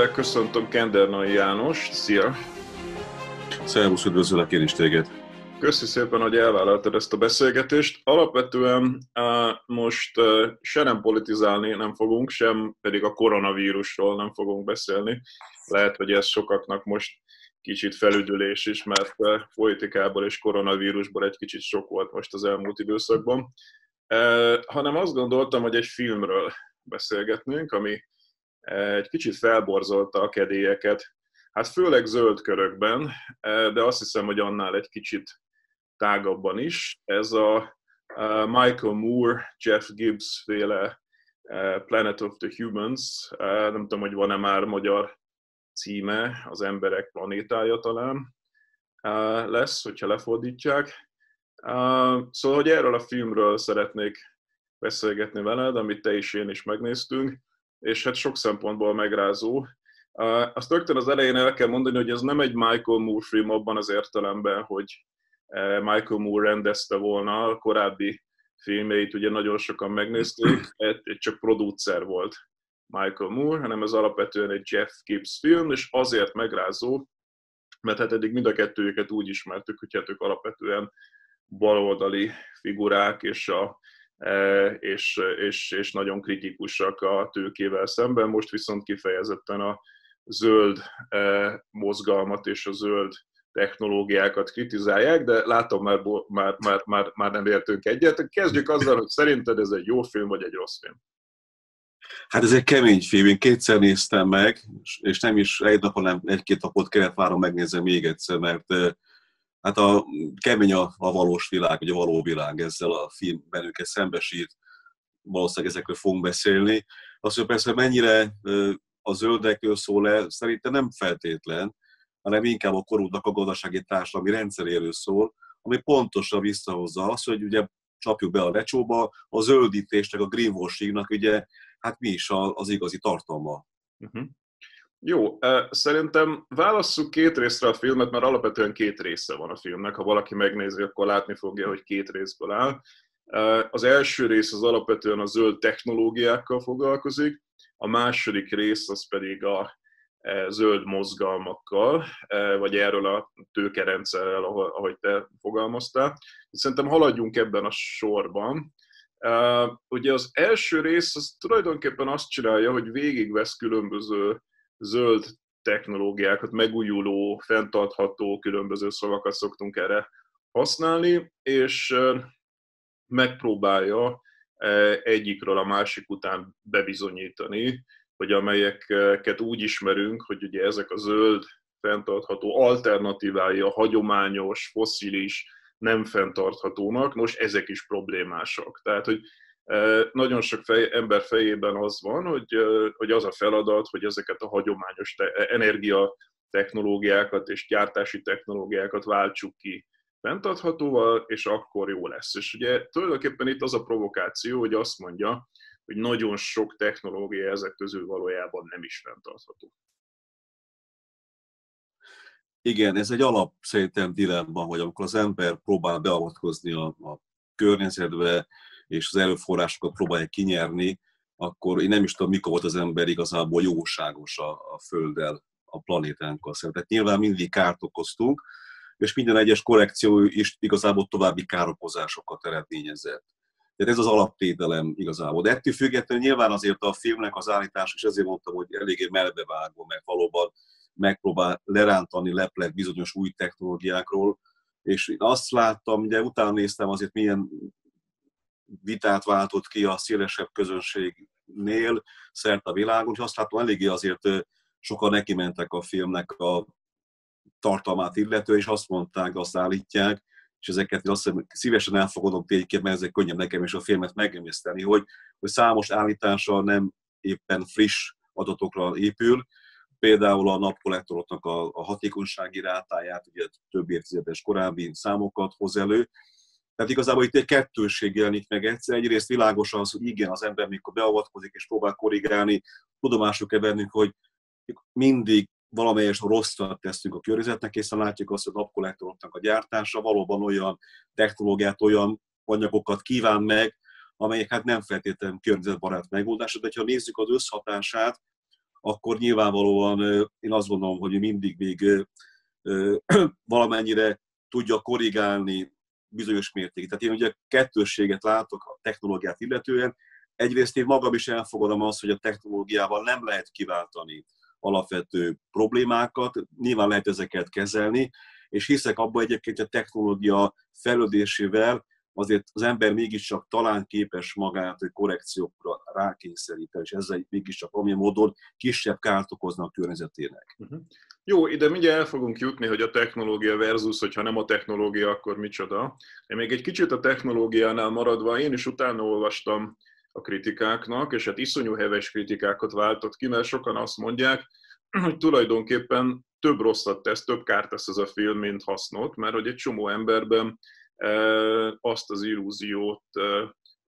Szeretettel köszöntöm Kendernai János. Szia! Szervusz, üdvözöllek én is téged! Köszi szépen, hogy elvállaltad ezt a beszélgetést. Alapvetően most se nem politizálni nem fogunk, sem pedig a koronavírusról nem fogunk beszélni. Lehet, hogy ez sokaknak most kicsit felüdülés is, mert politikából és koronavírusból egy kicsit sok volt most az elmúlt időszakban. Hanem azt gondoltam, hogy egy filmről beszélgetnénk, ami egy kicsit felborzolta a kedélyeket, hát főleg zöld körökben, de azt hiszem, hogy annál egy kicsit tágabban is. Ez a Michael Moore, Jeff Gibbs féle Planet of the Humans, nem tudom, hogy van-e már magyar címe, az emberek planétája talán lesz, hogyha lefordítják. Szóval, hogy erről a filmről szeretnék beszélgetni veled, amit te is én is megnéztünk, és hát sok szempontból megrázó. Azt rögtön az elején el kell mondani, hogy ez nem egy Michael Moore film abban az értelemben, hogy Michael Moore rendezte volna a korábbi filmeit, ugye nagyon sokan megnézték, egy csak producer volt Michael Moore, hanem ez alapvetően egy Jeff Gibbs film, és azért megrázó, mert hát eddig mind a kettőjüket úgy ismertük, hogy hát ők alapvetően baloldali figurák, és a és, és, és nagyon kritikusak a tőkével szemben, most viszont kifejezetten a zöld mozgalmat és a zöld technológiákat kritizálják, de látom, már, már, már, már, már nem értünk egyet. Kezdjük azzal, hogy szerinted ez egy jó film, vagy egy rossz film? Hát ez egy kemény film, én kétszer néztem meg, és nem is egy napon, nem egy-két napot kellett várom megnézem még egyszer, mert hát a kemény a, a valós világ, vagy a való világ ezzel a film bennünket szembesít, valószínűleg ezekről fogunk beszélni. Azt, hogy persze mennyire a zöldekről szól le, szerintem nem feltétlen, hanem inkább a korúnak a gazdasági társadalmi rendszeréről szól, ami pontosan visszahozza azt, hogy ugye csapjuk be a lecsóba, a zöldítésnek, a greenwashingnak ugye, hát mi is az igazi tartalma. Uh-huh. Jó, szerintem válasszuk két részre a filmet, mert alapvetően két része van a filmnek. Ha valaki megnézi, akkor látni fogja, hogy két részből áll. Az első rész az alapvetően a zöld technológiákkal foglalkozik, a második rész az pedig a zöld mozgalmakkal, vagy erről a tőkerendszerrel, ahogy te fogalmaztál. Szerintem haladjunk ebben a sorban. Ugye az első rész az tulajdonképpen azt csinálja, hogy végigvesz különböző zöld technológiákat, megújuló, fenntartható, különböző szavakat szoktunk erre használni, és megpróbálja egyikről a másik után bebizonyítani, hogy amelyeket úgy ismerünk, hogy ugye ezek a zöld, fenntartható alternatívái a hagyományos, foszilis, nem fenntarthatónak, most ezek is problémásak. Tehát, hogy nagyon sok fej, ember fejében az van, hogy, hogy az a feladat, hogy ezeket a hagyományos te, energia technológiákat és gyártási technológiákat váltsuk ki fenntarthatóval, és akkor jó lesz. És ugye tulajdonképpen itt az a provokáció, hogy azt mondja, hogy nagyon sok technológia ezek közül valójában nem is fenntartható. Igen, ez egy alap szerintem dilemma, hogy amikor az ember próbál beavatkozni a, a környezetbe, és az erőforrásokat próbálja kinyerni, akkor én nem is tudom, mikor volt az ember igazából jóságos a, a Földdel, a planétánkkal szemben. Tehát nyilván mindig kárt okoztunk, és minden egyes korrekció is igazából további károkozásokat eredményezett. Tehát ez az alaptételem igazából. De ettől függetlenül nyilván azért a filmnek az állítás, és ezért mondtam, hogy eléggé melbevágó, mert valóban megpróbál lerántani leplet bizonyos új technológiákról, és én azt láttam, ugye utána néztem azért milyen vitát váltott ki a szélesebb közönségnél szert a világon, és azt látom eléggé azért sokan neki mentek a filmnek a tartalmát illető, és azt mondták, azt állítják, és ezeket én azt hiszem, szívesen elfogadom tényleg, mert ezek könnyebb nekem is a filmet megemészteni, hogy, hogy számos állítása nem éppen friss adatokra épül, például a napkollektoroknak a, a hatékonysági rátáját, ugye több évtizedes korábbi számokat hoz elő, tehát igazából itt egy kettőség jelenik meg egyszer. Egyrészt világos az, hogy igen, az ember mikor beavatkozik és próbál korrigálni, tudomásuk kell vennünk, hogy mindig valamelyes rosszat teszünk a környezetnek, hiszen látjuk azt, hogy a napkollektoroknak a gyártása valóban olyan technológiát, olyan anyagokat kíván meg, amelyek hát nem feltétlenül környezetbarát megoldások, de ha nézzük az összhatását, akkor nyilvánvalóan én azt gondolom, hogy mindig még valamennyire tudja korrigálni bizonyos mértékig. Tehát én ugye kettősséget látok a technológiát illetően. Egyrészt én magam is elfogadom azt, hogy a technológiával nem lehet kiváltani alapvető problémákat, nyilván lehet ezeket kezelni, és hiszek abban egyébként, hogy a technológia fejlődésével azért az ember mégiscsak talán képes magát hogy korrekciókra rákényszeríteni, és ezzel mégiscsak valamilyen módon kisebb kárt okozna a környezetének. Uh-huh. Jó, ide mindjárt el fogunk jutni, hogy a technológia versus, hogyha nem a technológia, akkor micsoda. Én még egy kicsit a technológiánál maradva, én is utána olvastam a kritikáknak, és hát iszonyú heves kritikákat váltott ki, mert sokan azt mondják, hogy tulajdonképpen több rosszat tesz, több kárt tesz ez a film, mint hasznot, mert hogy egy csomó emberben azt az illúziót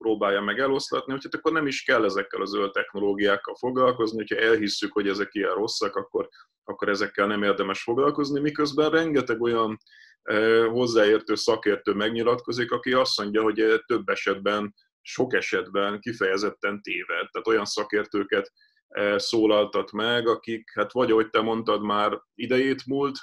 próbálja meg eloszlatni, hogy hát akkor nem is kell ezekkel a zöld technológiákkal foglalkozni, hogyha elhisszük, hogy ezek ilyen rosszak, akkor, akkor ezekkel nem érdemes foglalkozni, miközben rengeteg olyan hozzáértő szakértő megnyilatkozik, aki azt mondja, hogy több esetben, sok esetben kifejezetten téved. Tehát olyan szakértőket szólaltat meg, akik, hát vagy ahogy te mondtad, már idejét múlt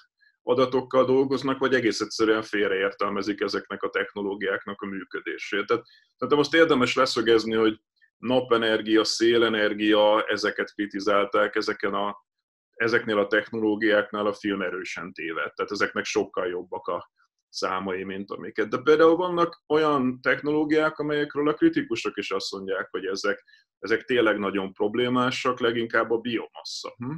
adatokkal dolgoznak, vagy egész egyszerűen félreértelmezik ezeknek a technológiáknak a működését. Tehát, tehát most érdemes leszögezni, hogy napenergia, szélenergia, ezeket kritizálták, ezeken a, ezeknél a technológiáknál a film erősen téved. Tehát ezeknek sokkal jobbak a számai, mint amiket. De például vannak olyan technológiák, amelyekről a kritikusok is azt mondják, hogy ezek, ezek tényleg nagyon problémásak, leginkább a biomassa. Hm?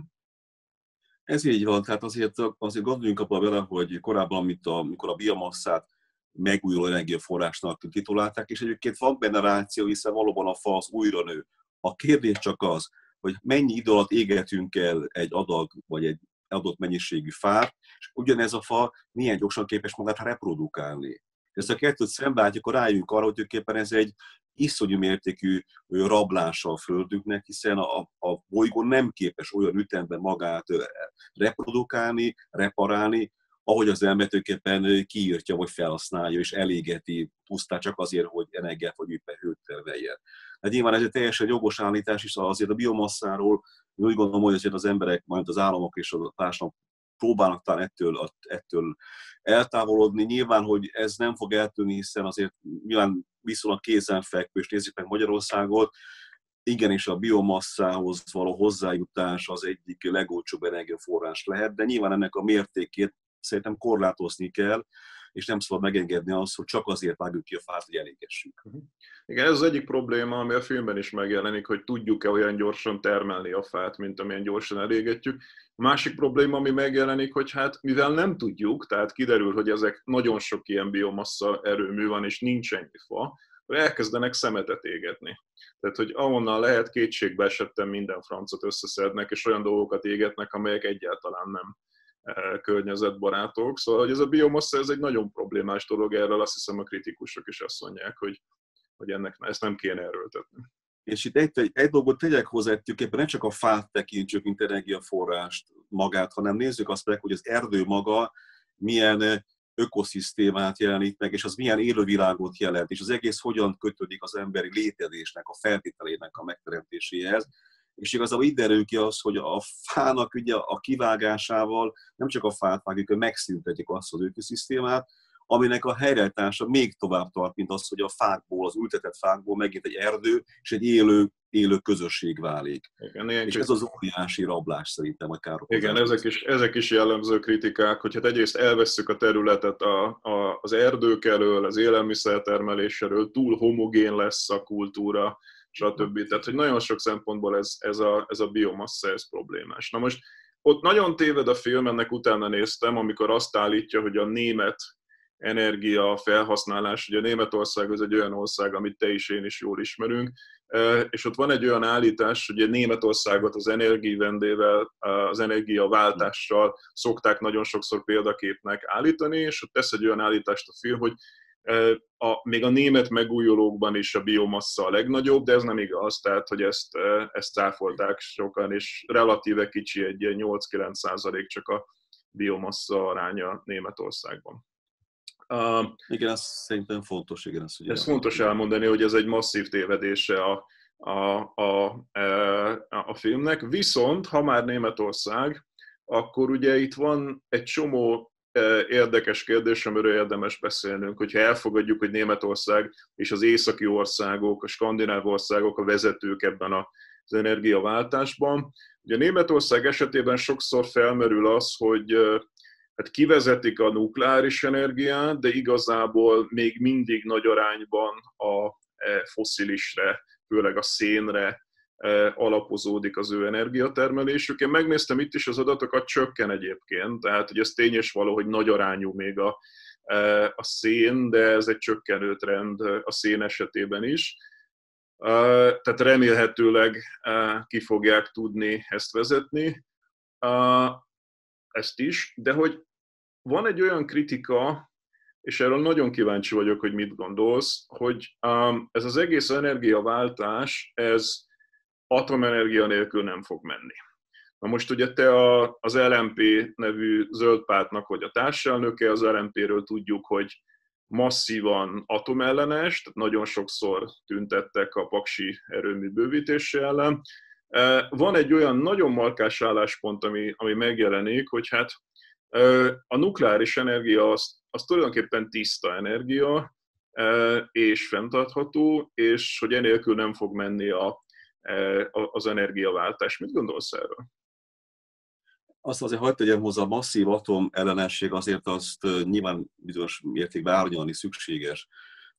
Ez így van, tehát azért, azért gondoljunk abba vele, hogy korábban, amit a, amikor a biomasszát megújuló energiaforrásnak titulálták, és egyébként van benne ráció, hiszen valóban a fa az újra nő. A kérdés csak az, hogy mennyi idő alatt égetünk el egy adag, vagy egy adott mennyiségű fát, és ugyanez a fa milyen gyorsan képes magát reprodukálni. Ezt a kettőt szembeállítjuk, akkor rájönk arra, hogy ez egy iszonyú mértékű rablása a Földünknek, hiszen a, a bolygó nem képes olyan ütemben magát reprodukálni, reparálni, ahogy az tulajdonképpen kiírtja, vagy felhasználja, és elégeti pusztán csak azért, hogy energiát vagy éppen hőt termeljen. Hát nyilván ez egy teljesen jogos állítás, és azért a biomasszáról úgy gondolom, hogy azért az emberek, majd az államok és a társadalom próbálnak talán ettől, ettől eltávolodni. Nyilván, hogy ez nem fog eltűnni, hiszen azért nyilván viszonylag kézenfekvő, és nézzük meg Magyarországot, igenis a biomasszához való hozzájutás az egyik legolcsóbb energiaforrás lehet, de nyilván ennek a mértékét szerintem korlátozni kell, és nem szabad megengedni azt, hogy csak azért vágjuk ki a fát, hogy elégessük. Mhm. Igen, ez az egyik probléma, ami a filmben is megjelenik, hogy tudjuk-e olyan gyorsan termelni a fát, mint amilyen gyorsan elégetjük. A másik probléma, ami megjelenik, hogy hát mivel nem tudjuk, tehát kiderül, hogy ezek nagyon sok ilyen biomassa erőmű van, és nincs ennyi fa, elkezdenek szemetet égetni. Tehát, hogy ahonnan lehet kétségbe esettem minden francot összeszednek, és olyan dolgokat égetnek, amelyek egyáltalán nem környezetbarátok. Szóval hogy ez a biomassa ez egy nagyon problémás dolog, erről azt hiszem a kritikusok is azt mondják, hogy, hogy ennek ezt nem kéne erőltetni. És itt egy, egy, egy dolgot tegyek hozzá, éppen ne csak a fát tekintsük, mint energiaforrást magát, hanem nézzük azt meg, hogy az erdő maga milyen ökoszisztémát jelenít meg, és az milyen élővilágot jelent, és az egész hogyan kötődik az emberi létezésnek, a feltételének a megteremtéséhez és igazából így derül ki az, hogy a fának ugye a kivágásával nem csak a fát vágjuk, hogy megszüntetik azt az ökoszisztémát, aminek a helyreállítása még tovább tart, mint az, hogy a fákból, az ültetett fákból megint egy erdő és egy élő, élő közösség válik. Igen, ilyen és ez az óriási rablás szerintem a károkozás. Igen, ezek is, ezek is jellemző kritikák, hogy hát egyrészt elveszük a területet a, a, az erdők elől, az élelmiszertermelés elől, túl homogén lesz a kultúra, stb. Tehát, hogy nagyon sok szempontból ez, ez, a, ez a biomassa, ez problémás. Na most ott nagyon téved a film, ennek utána néztem, amikor azt állítja, hogy a német energia felhasználás, ugye Németország az egy olyan ország, amit te is, én is jól ismerünk, és ott van egy olyan állítás, hogy Németországot az energiavendével, az energiaváltással szokták nagyon sokszor példaképnek állítani, és ott tesz egy olyan állítást a film, hogy a, még a német megújulókban is a biomassa a legnagyobb, de ez nem igaz, tehát hogy ezt, ezt cáfolták sokan, és relatíve kicsi, egy 8-9 százalék csak a biomassa aránya Németországban. Uh, igen, ez szerintem fontos, igen. Ez, ugye ez fontos elmondani, hogy ez egy masszív tévedése a, a, a, e, a filmnek. Viszont, ha már Németország, akkor ugye itt van egy csomó érdekes kérdés, amiről érdemes beszélnünk, hogyha elfogadjuk, hogy Németország és az északi országok, a skandináv országok a vezetők ebben az energiaváltásban. Ugye Németország esetében sokszor felmerül az, hogy e, hát kivezetik a nukleáris energiát, de igazából még mindig nagy arányban a foszilisre, főleg a szénre alapozódik az ő energiatermelésük. Én megnéztem itt is az adatokat, csökken egyébként, tehát hogy ez tényes való, hogy nagy arányú még a, a szén, de ez egy csökkenő trend a szén esetében is. Tehát remélhetőleg ki fogják tudni ezt vezetni, ezt is, de hogy van egy olyan kritika, és erről nagyon kíváncsi vagyok, hogy mit gondolsz, hogy ez az egész energiaváltás, ez atomenergia nélkül nem fog menni. Na most ugye te a, az LMP nevű zöld pártnak vagy a társelnöke, az LMP-ről tudjuk, hogy masszívan atomellenes, tehát nagyon sokszor tüntettek a paksi erőmű bővítése ellen. E, van egy olyan nagyon markás álláspont, ami, ami megjelenik, hogy hát a nukleáris energia az, az tulajdonképpen tiszta energia, és fenntartható, és hogy enélkül nem fog menni a, az energiaváltás. Mit gondolsz erről? Azt azért hagyd tegyem hozzá, a masszív atom ellenesség azért azt nyilván bizonyos mértékben árnyalni szükséges.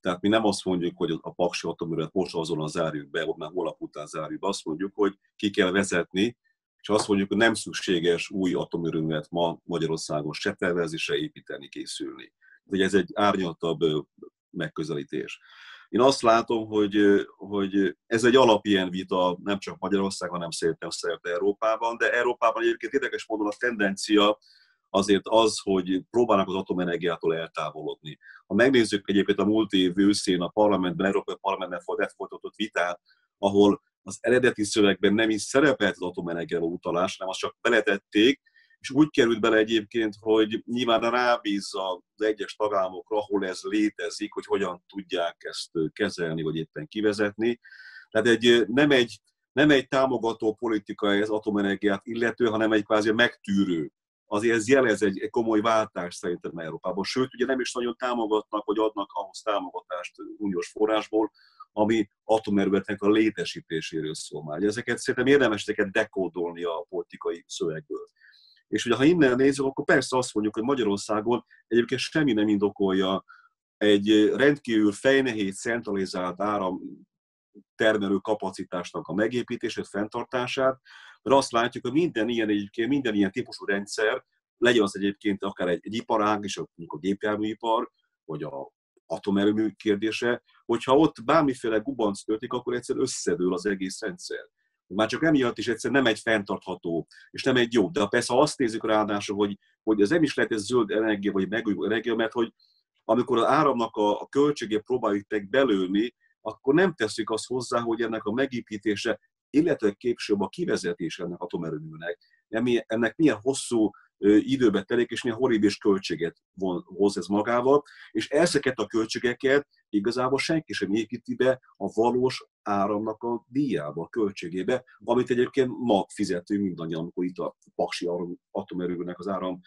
Tehát mi nem azt mondjuk, hogy a paksi atomerőt most azonnal zárjuk be, vagy már holnap után zárjuk be, azt mondjuk, hogy ki kell vezetni, és azt mondjuk, hogy nem szükséges új atomerőművet ma Magyarországon se tervezni, se építeni, készülni. Ugye ez egy árnyaltabb megközelítés. Én azt látom, hogy, hogy ez egy alapilyen vita nem csak Magyarországon, hanem szerintem szerte Európában, de Európában egyébként érdekes módon a tendencia azért az, hogy próbálnak az atomenergiától eltávolodni. Ha megnézzük egyébként a múlt év őszén a parlamentben, Európai Parlamentben folytatott vitát, ahol az eredeti szövegben nem is szerepelt az atomenergiára utalás, hanem azt csak beletették, és úgy került bele egyébként, hogy nyilván rábízza az egyes tagállamokra, ahol ez létezik, hogy hogyan tudják ezt kezelni, vagy éppen kivezetni. Tehát egy, nem, egy, nem egy támogató politika ez atomenergiát illető, hanem egy kvázi megtűrő. Azért ez jelez egy, egy komoly váltást szerintem Európában. Sőt, ugye nem is nagyon támogatnak, vagy adnak ahhoz támogatást uniós forrásból, ami atomerővetnek a létesítéséről szól már. Ezeket szerintem érdemes ezeket dekódolni a politikai szövegből. És ugye, ha innen nézzük, akkor persze azt mondjuk, hogy Magyarországon egyébként semmi nem indokolja egy rendkívül fejnehéz, centralizált áram termelő kapacitásnak a megépítését, fenntartását, mert azt látjuk, hogy minden ilyen, egyébként minden ilyen típusú rendszer, legyen az egyébként akár egy, egy iparág, és mondjuk a gépjárműipar, vagy a atomerőmű kérdése, hogyha ott bármiféle gubanc történik, akkor egyszer összedől az egész rendszer. Már csak emiatt is egyszer nem egy fenntartható, és nem egy jó. De persze azt nézzük ráadásul, hogy, hogy az nem is lehet ez zöld energia, vagy megújuló energia, mert hogy amikor az áramnak a, a költségét próbáljuk belőni, akkor nem teszik azt hozzá, hogy ennek a megépítése, illetve később a kivezetése ennek atomerőműnek, ennek milyen hosszú időbe telik, és milyen horribilis költséget hoz ez magával, és ezeket a költségeket igazából senki sem építi be a valós áramnak a díjába, a költségébe, amit egyébként ma fizetünk mindannyian, amikor itt a paksi atomerőnek az áram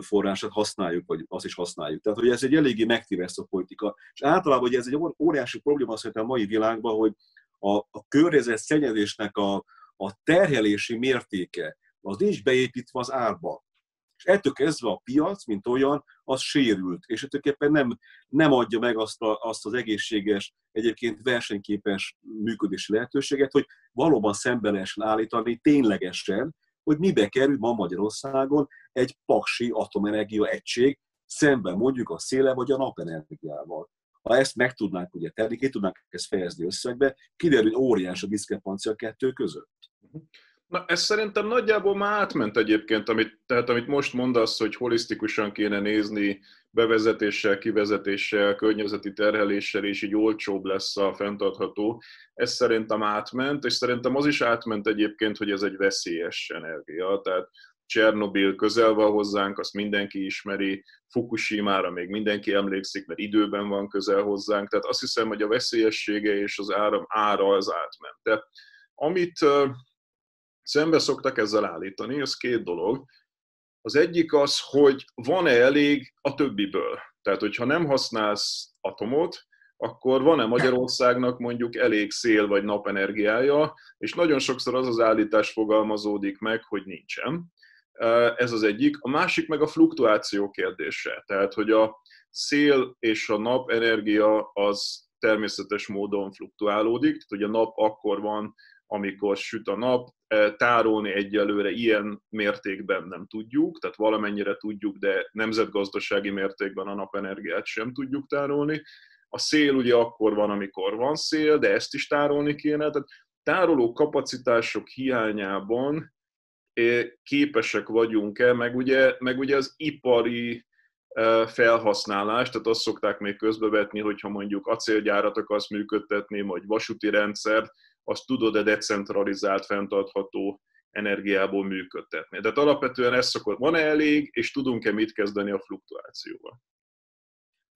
forrását használjuk, vagy azt is használjuk. Tehát, hogy ez egy eléggé megtéveszt a politika. És általában hogy ez egy óriási probléma szerintem a mai világban, hogy a, a környezet szennyezésnek a, a terhelési mértéke, az nincs beépítve az árba. És ettől kezdve a piac, mint olyan, az sérült, és tulajdonképpen nem, nem adja meg azt, a, azt az egészséges, egyébként versenyképes működési lehetőséget, hogy valóban szembe lehessen állítani ténylegesen, hogy mibe kerül ma Magyarországon egy paksi atomenergia egység, szemben mondjuk a széle vagy a napenergiával. Ha ezt meg tudnánk ugye tenni, ki tudnánk ezt fejezni összegbe, kiderül, hogy óriás a diszkrepancia kettő között. Na, ez szerintem nagyjából már átment egyébként, amit, tehát amit most mondasz, hogy holisztikusan kéne nézni, bevezetéssel, kivezetéssel, környezeti terheléssel, és így olcsóbb lesz a fenntartható. Ez szerintem átment, és szerintem az is átment egyébként, hogy ez egy veszélyes energia. Tehát Csernobil közel van hozzánk, azt mindenki ismeri, Fukushima-ra még mindenki emlékszik, mert időben van közel hozzánk, tehát azt hiszem, hogy a veszélyessége és az áram ára az átment. De amit szembe szoktak ezzel állítani, az két dolog. Az egyik az, hogy van-e elég a többiből. Tehát, hogyha nem használsz atomot, akkor van-e Magyarországnak mondjuk elég szél vagy napenergiája, és nagyon sokszor az az állítás fogalmazódik meg, hogy nincsen. Ez az egyik. A másik meg a fluktuáció kérdése. Tehát, hogy a szél és a napenergia az természetes módon fluktuálódik. Tehát, hogy a nap akkor van, amikor süt a nap, tárolni egyelőre ilyen mértékben nem tudjuk, tehát valamennyire tudjuk, de nemzetgazdasági mértékben a napenergiát sem tudjuk tárolni. A szél ugye akkor van, amikor van szél, de ezt is tárolni kéne. Tehát tároló kapacitások hiányában képesek vagyunk-e, meg ugye, meg ugye az ipari felhasználás, tehát azt szokták még közbevetni, hogyha mondjuk acélgyárat akarsz működtetni, vagy vasúti rendszert, azt tudod-e decentralizált, fenntartható energiából működtetni. Tehát alapvetően ez szokott, van-e elég, és tudunk-e mit kezdeni a fluktuációval?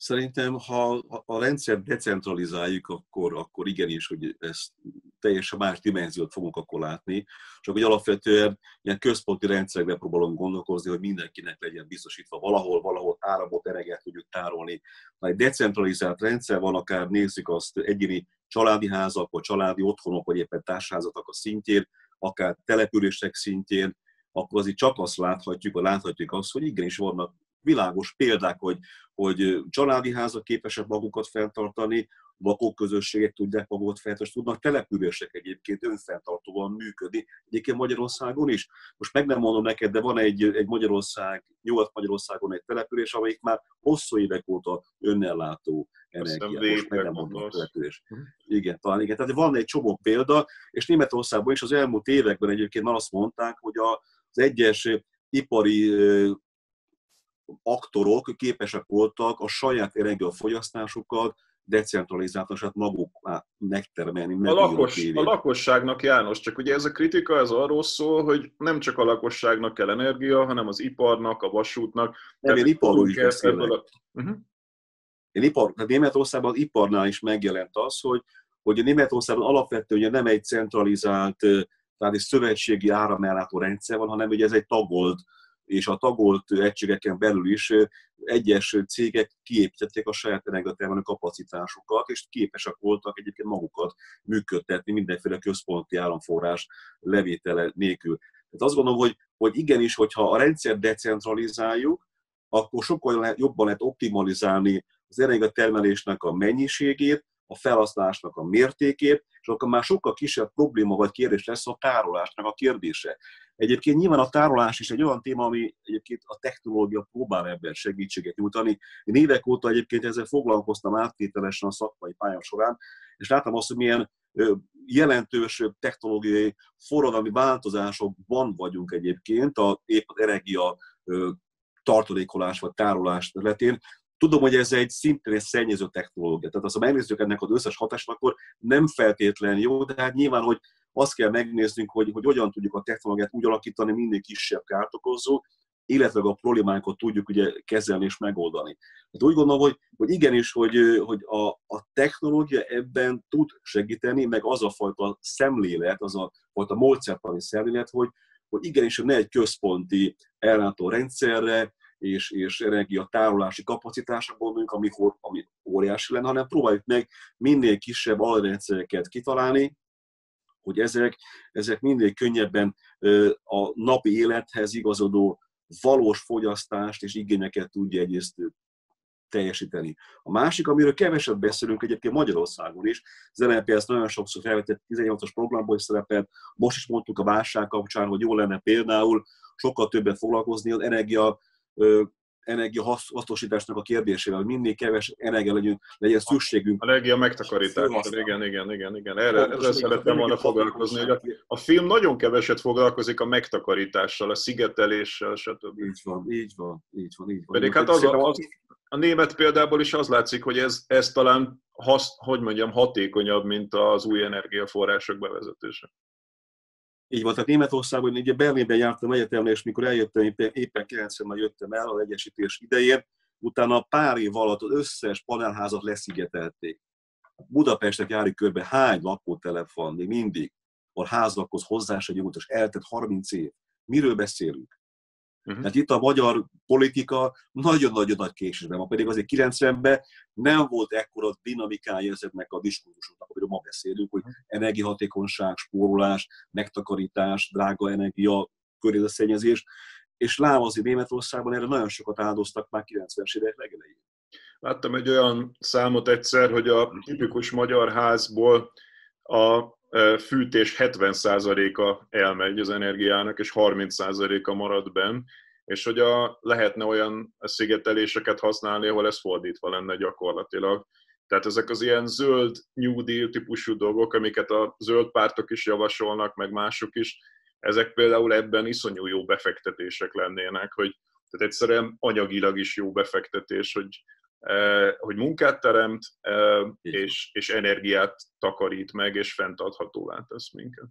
Szerintem, ha a rendszer decentralizáljuk, akkor, akkor igenis, hogy ezt teljesen más dimenziót fogunk akkor látni. Csak hogy alapvetően ilyen központi rendszerekben próbálunk gondolkozni, hogy mindenkinek legyen biztosítva valahol, valahol áramot, energiát tudjuk tárolni. Ha egy decentralizált rendszer van, akár nézzük azt egyéni családi házak, vagy családi otthonok, vagy éppen társházatok a szintjén, akár települések szintjén, akkor azért csak azt láthatjuk, vagy láthatjuk azt, hogy igenis vannak világos példák, hogy, hogy családi házak képesek magukat fenntartani, közösségek tudják magukat fenntartani, tudnak települések egyébként önfenntartóan működni, egyébként Magyarországon is. Most meg nem mondom neked, de van egy, egy Magyarország, Nyugat-Magyarországon egy település, amelyik már hosszú évek óta önnellátó energia. Most meg nem mondom a település. Uh-huh. Igen, talán igen. Tehát van egy csomó példa, és Németországban is az elmúlt években egyébként már azt mondták, hogy az egyes ipari aktorok képesek voltak a saját energiafogyasztásukat decentralizáltasát maguk megtermelni. A, lakos, a lakosságnak, János, csak ugye ez a kritika, ez arról szól, hogy nem csak a lakosságnak kell energia, hanem az iparnak, a vasútnak. Nem, én iparról is beszélek. A... Uh-huh. Én ipar, tehát Németországban az iparnál is megjelent az, hogy, hogy a Németországban alapvetően ugye nem egy centralizált, tehát egy szövetségi áramellátó rendszer van, hanem ugye ez egy tagolt és a tagolt egységeken belül is egyes cégek kiépítették a saját energiatermelő kapacitásukat, és képesek voltak egyébként magukat működtetni mindenféle központi államforrás levétele nélkül. Tehát azt gondolom, hogy, hogy igenis, hogyha a rendszer decentralizáljuk, akkor sokkal jobban lehet optimalizálni az energiatermelésnek a mennyiségét, a felhasználásnak a mértékét, és akkor már sokkal kisebb probléma vagy kérdés lesz a tárolásnak a kérdése. Egyébként nyilván a tárolás is egy olyan téma, ami egyébként a technológia próbál ebben segítséget nyújtani. Én évek óta egyébként ezzel foglalkoztam áttételesen a szakmai pályám során, és láttam azt, hogy milyen jelentős technológiai forradalmi változásokban vagyunk egyébként, a, épp az energia tartalékolás vagy tárolás területén. Tudom, hogy ez egy szintén egy szennyező technológia. Tehát azt, ha megnézzük ennek az összes hatást, akkor nem feltétlen jó, de hát nyilván, hogy azt kell megnéznünk, hogy, hogy hogyan tudjuk a technológiát úgy alakítani, minél kisebb kárt okozó, illetve a problémákat tudjuk ugye kezelni és megoldani. Hát úgy gondolom, hogy, hogy igenis, hogy, hogy a, a technológia ebben tud segíteni, meg az a fajta szemlélet, az a fajta módszertani szemlélet, hogy, hogy igenis, hogy ne egy központi ellátó rendszerre, és, és energiatárolási kapacitásra gondoljunk, ami, ami óriási lenne, hanem próbáljuk meg minél kisebb alrendszereket kitalálni, hogy ezek, ezek minél könnyebben a napi élethez igazodó valós fogyasztást és igényeket tudja egyrészt teljesíteni. A másik, amiről keveset beszélünk egyébként Magyarországon is, az LNP ezt nagyon sokszor felvetett 18-as programból is szerepelt, most is mondtuk a válság kapcsán, hogy jó lenne például sokkal többet foglalkozni az energia energiahasznosításnak a kérdésével, hogy minél keves energia legyen, legyen szükségünk. A energia megtakarítás. Igen, igen, igen, igen. Erre, ezzel szerettem volna foglalkozni, hogy a, a film nagyon keveset foglalkozik a megtakarítással, a szigeteléssel, stb. Így van, így van, így van. Így van. Pedig hát az, a, az, a német példából is az látszik, hogy ez, ez talán, hasz, hogy mondjam, hatékonyabb, mint az új energiaforrások bevezetése. Így volt, tehát Németországban, ugye Berlinben jártam egyetemre, és mikor eljöttem, éppen, éppen 90-ben jöttem el az egyesítés idején, utána pár év alatt az összes panelházat leszigetelték. Budapestek jári körbe hány lakótelep van még mindig, a házakhoz hozzá se gyújt, és eltett 30 év. Miről beszélünk? Uh-huh. Tehát itt a magyar politika nagyon-nagyon nagy késésben van, pedig azért 90-ben nem volt ekkora dinamikája ezeknek a diskurzusoknak, amiről ma beszélünk, hogy mhm. energiahatékonyság, spórolás, megtakarítás, drága energia, környezetszennyezés, és lám azért Németországban erre nagyon sokat áldoztak már 90-es évek legelején. Láttam egy olyan számot egyszer, hogy a tipikus magyar házból a fűtés 70%-a elmegy az energiának, és 30%-a marad benn, és hogy a, lehetne olyan szigeteléseket használni, ahol ez fordítva lenne gyakorlatilag. Tehát ezek az ilyen zöld New Deal típusú dolgok, amiket a zöld pártok is javasolnak, meg mások is, ezek például ebben iszonyú jó befektetések lennének, hogy tehát egyszerűen anyagilag is jó befektetés, hogy, hogy munkát teremt, és, és energiát takarít meg, és fenntarthatóvá tesz minket.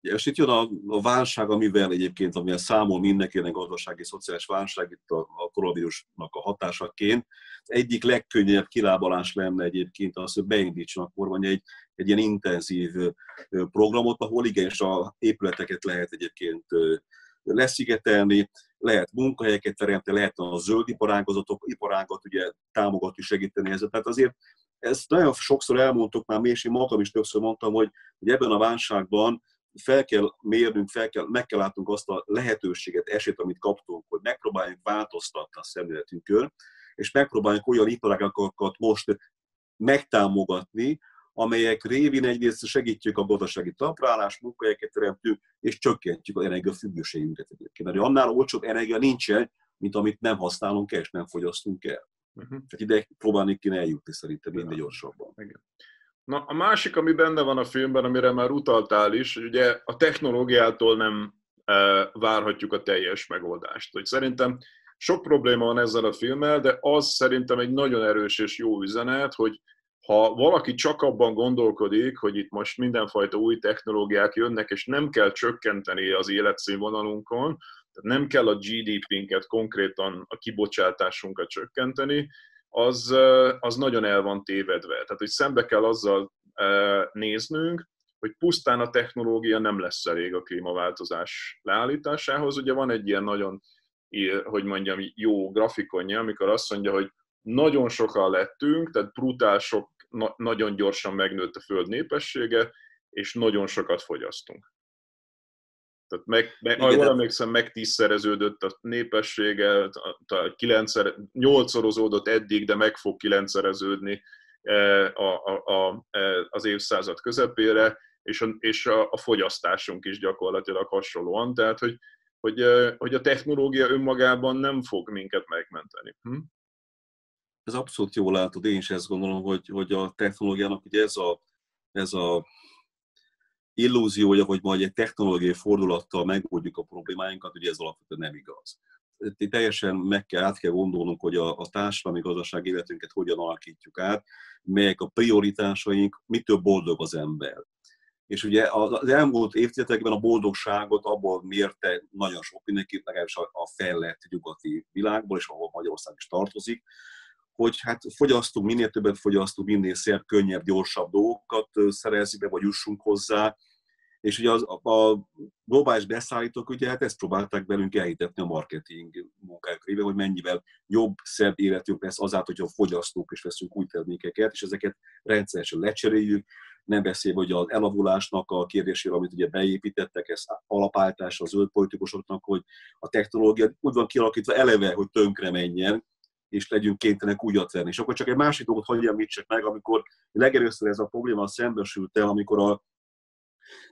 És itt jön a, a válság, amivel egyébként, amivel számol mindenkinek gazdasági, szociális válság itt a, a koronavírusnak a hatásaként. Egyik legkönnyebb kilábalás lenne egyébként az, hogy beindítsanak kormány egy, egy ilyen intenzív programot, ahol igenis a épületeket lehet egyébként leszigetelni, lehet munkahelyeket teremteni, lehet a zöld iparágazatok, iparágat ugye támogatni, segíteni ezzel. Tehát azért ezt nagyon sokszor elmondtuk már, és én magam is többször mondtam, hogy, hogy ebben a válságban fel kell mérnünk, fel kell, meg kell látnunk azt a lehetőséget, esélyt, amit kaptunk, hogy megpróbáljuk változtatni a szemléletünkön, és megpróbáljuk olyan iparágakat most megtámogatni, amelyek révén egyrészt segítjük a gazdasági taprálás, munkahelyeket teremtünk, és csökkentjük az energiafüggőségünket egyébként. Mert annál olcsóbb energia nincsen, mint amit nem használunk el, és nem fogyasztunk el. Uh-huh. Tehát ide próbálni kéne eljutni szerintem minden gyorsabban. Igen. Na, a másik, ami benne van a filmben, amire már utaltál is, hogy ugye a technológiától nem e, várhatjuk a teljes megoldást. Hogy szerintem sok probléma van ezzel a filmmel, de az szerintem egy nagyon erős és jó üzenet, hogy ha valaki csak abban gondolkodik, hogy itt most mindenfajta új technológiák jönnek, és nem kell csökkenteni az életszínvonalunkon, tehát nem kell a GDP-nket konkrétan a kibocsátásunkat csökkenteni, az, az nagyon el van tévedve. Tehát, hogy szembe kell azzal néznünk, hogy pusztán a technológia nem lesz elég a klímaváltozás leállításához. Ugye van egy ilyen nagyon, hogy mondjam, jó grafikonja, amikor azt mondja, hogy nagyon sokan lettünk, tehát brutál sok, na, nagyon gyorsan megnőtt a föld népessége, és nagyon sokat fogyasztunk. Tehát meg, meg, Igen, jól emlékszem, megtízszereződött a népessége, kilencszer, nyolcszorozódott eddig, de meg fog kilencszereződni e, a, a, a, e, az évszázad közepére, és a, és a, a fogyasztásunk is gyakorlatilag hasonlóan, tehát hogy, hogy, e, hogy a technológia önmagában nem fog minket megmenteni. Hm? Ez abszolút jól látod, én is ezt gondolom, hogy, hogy a technológiának ugye ez a, ez a illúziója, hogy majd egy technológiai fordulattal megoldjuk a problémáinkat, ugye ez alapvetően nem igaz. Itt teljesen meg kell, át kell gondolnunk, hogy a, a társadalmi gazdaság életünket hogyan alakítjuk át, melyek a prioritásaink, mitől boldog az ember. És ugye az elmúlt évtizedekben a boldogságot abból mérte nagyon sok mindenki, legalábbis a fejlett nyugati világból, és ahol Magyarország is tartozik, hogy hát fogyasztunk, minél többet fogyasztunk, minél szebb, könnyebb, gyorsabb dolgokat szerezzük be, vagy jussunk hozzá. És ugye az, a globális beszállítók ugye hát ezt próbálták belünk elhitetni a marketing munkájuk révén, hogy mennyivel jobb, szebb életünk lesz azáltal, hogyha fogyasztók és veszünk új termékeket, és ezeket rendszeresen lecseréljük, nem beszélve hogy az elavulásnak a kérdésére, amit ugye beépítettek, ez alapáltás a zöld politikusoknak, hogy a technológia úgy van kialakítva eleve, hogy tönkre menjen, és legyünk kénytelenek újat venni. És akkor csak egy másik dolgot hagyj említsek meg, amikor legelőször ez a probléma szembesült el, amikor a,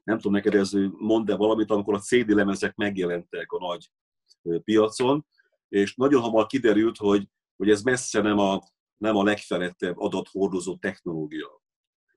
nem tudom neked ez mond-e valamit, amikor a CD lemezek megjelentek a nagy piacon, és nagyon hamar kiderült, hogy, hogy ez messze nem a, nem a legfelettebb adathordozó technológia.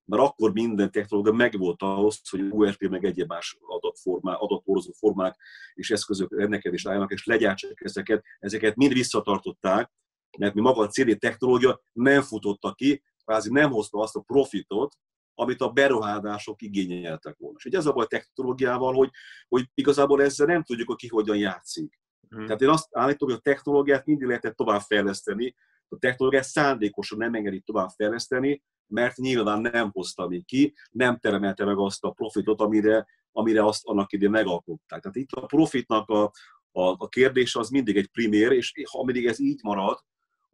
Mert akkor minden technológia megvolt ahhoz, hogy URP meg egyéb más adatformák, adathordozó formák és eszközök rendelkezésre állnak, és legyártsák ezeket, ezeket mind visszatartották, mert mi maga a CD technológia nem futotta ki, kvázi nem hozta azt a profitot, amit a beruházások igényeltek volna. És ez a baj a technológiával, hogy, hogy igazából ezzel nem tudjuk, hogy ki hogyan játszik. Hmm. Tehát én azt állítom, hogy a technológiát mindig lehetett tovább fejleszteni, a technológiát szándékosan nem engedi tovább fejleszteni, mert nyilván nem hozta még ki, nem termelte meg azt a profitot, amire, amire azt annak idén megalkották. Tehát itt a profitnak a, a, a kérdés az mindig egy primér, és ha mindig ez így marad,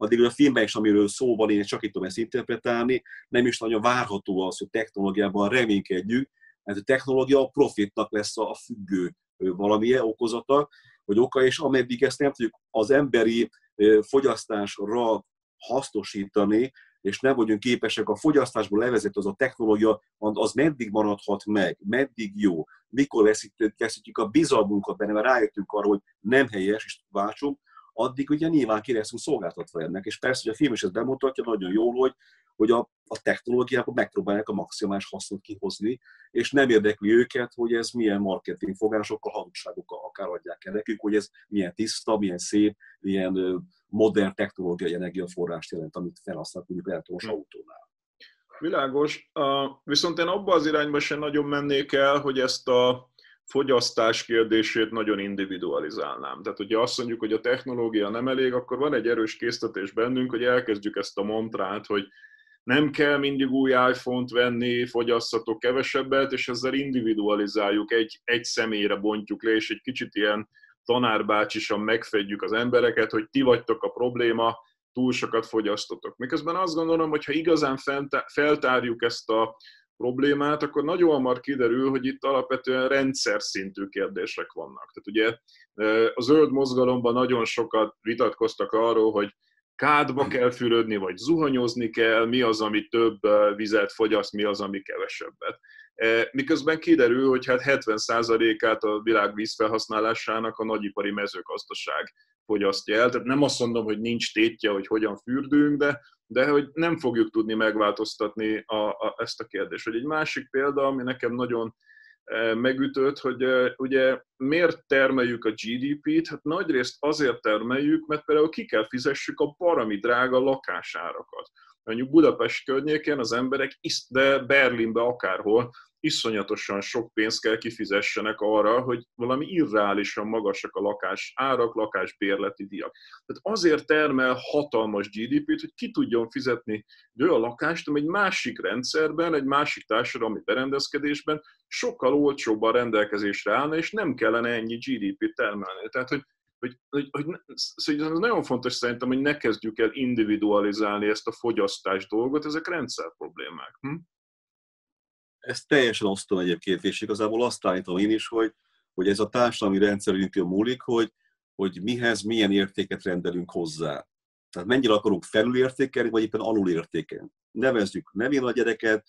addig a filmben is, amiről szó van, én csak itt tudom ezt interpretálni, nem is nagyon várható az, hogy technológiában reménykedjünk, mert a technológia a profitnak lesz a függő valamilyen okozata, vagy oka, és ameddig ezt nem tudjuk az emberi fogyasztásra hasznosítani, és nem vagyunk képesek a fogyasztásból levezet az a technológia, az meddig maradhat meg, meddig jó, mikor veszítjük a bizalmunkat benne, mert rájöttünk arra, hogy nem helyes, és váltsunk, addig ugye nyilván ki leszünk szolgáltatva ennek. És persze, hogy a film is ezt bemutatja nagyon jól, hogy, hogy a, a technológiában megpróbálják a maximális hasznot kihozni, és nem érdekli őket, hogy ez milyen marketing fogásokkal, hazugságokkal akár adják el nekünk, hogy ez milyen tiszta, milyen szép, milyen modern technológiai energiaforrást jelent, amit felhasználunk mondjuk elektromos hm. autónál. Világos. Viszont én abba az irányba sem nagyon mennék el, hogy ezt a fogyasztás kérdését nagyon individualizálnám. Tehát, hogyha azt mondjuk, hogy a technológia nem elég, akkor van egy erős késztetés bennünk, hogy elkezdjük ezt a mantrát, hogy nem kell mindig új iPhone-t venni, fogyasszatok kevesebbet, és ezzel individualizáljuk, egy, egy személyre bontjuk le, és egy kicsit ilyen tanárbácsisan megfedjük az embereket, hogy ti vagytok a probléma, túl sokat fogyasztotok. Miközben azt gondolom, hogy ha igazán feltárjuk ezt a problémát, akkor nagyon hamar kiderül, hogy itt alapvetően rendszer szintű kérdések vannak. Tehát ugye a zöld mozgalomban nagyon sokat vitatkoztak arról, hogy kádba kell fürödni, vagy zuhanyozni kell, mi az, ami több vizet fogyaszt, mi az, ami kevesebbet. Miközben kiderül, hogy hát 70%-át a világ vízfelhasználásának a nagyipari mezőgazdaság fogyasztja el. Tehát nem azt mondom, hogy nincs tétje, hogy hogyan fürdünk, de, de hogy nem fogjuk tudni megváltoztatni a, a, ezt a kérdést. Hogy egy másik példa, ami nekem nagyon e, megütött, hogy e, ugye miért termeljük a GDP-t? Hát nagyrészt azért termeljük, mert például ki kell fizessük a parami drága lakásárakat. Mondjuk Budapest környékén az emberek, de Berlinbe akárhol iszonyatosan sok pénzt kell kifizessenek arra, hogy valami irreálisan magasak a lakás árak, lakásbérleti díjak. Tehát azért termel hatalmas GDP-t, hogy ki tudjon fizetni ő a lakást, ami egy másik rendszerben, egy másik társadalmi berendezkedésben sokkal olcsóbban rendelkezésre állna, és nem kellene ennyi GDP-t termelni. Tehát, hogy hogy, hogy, hogy, szóval ez nagyon fontos szerintem, hogy ne kezdjük el individualizálni ezt a fogyasztás dolgot, ezek rendszer problémák. Hm? Ezt teljesen osztom egyébként, és igazából azt állítom én is, hogy, hogy ez a társadalmi rendszerünkön múlik, hogy, hogy mihez milyen értéket rendelünk hozzá. Tehát mennyire akarunk felülértékelni, vagy éppen alulértékelni. Nevezzük nevén a gyereket,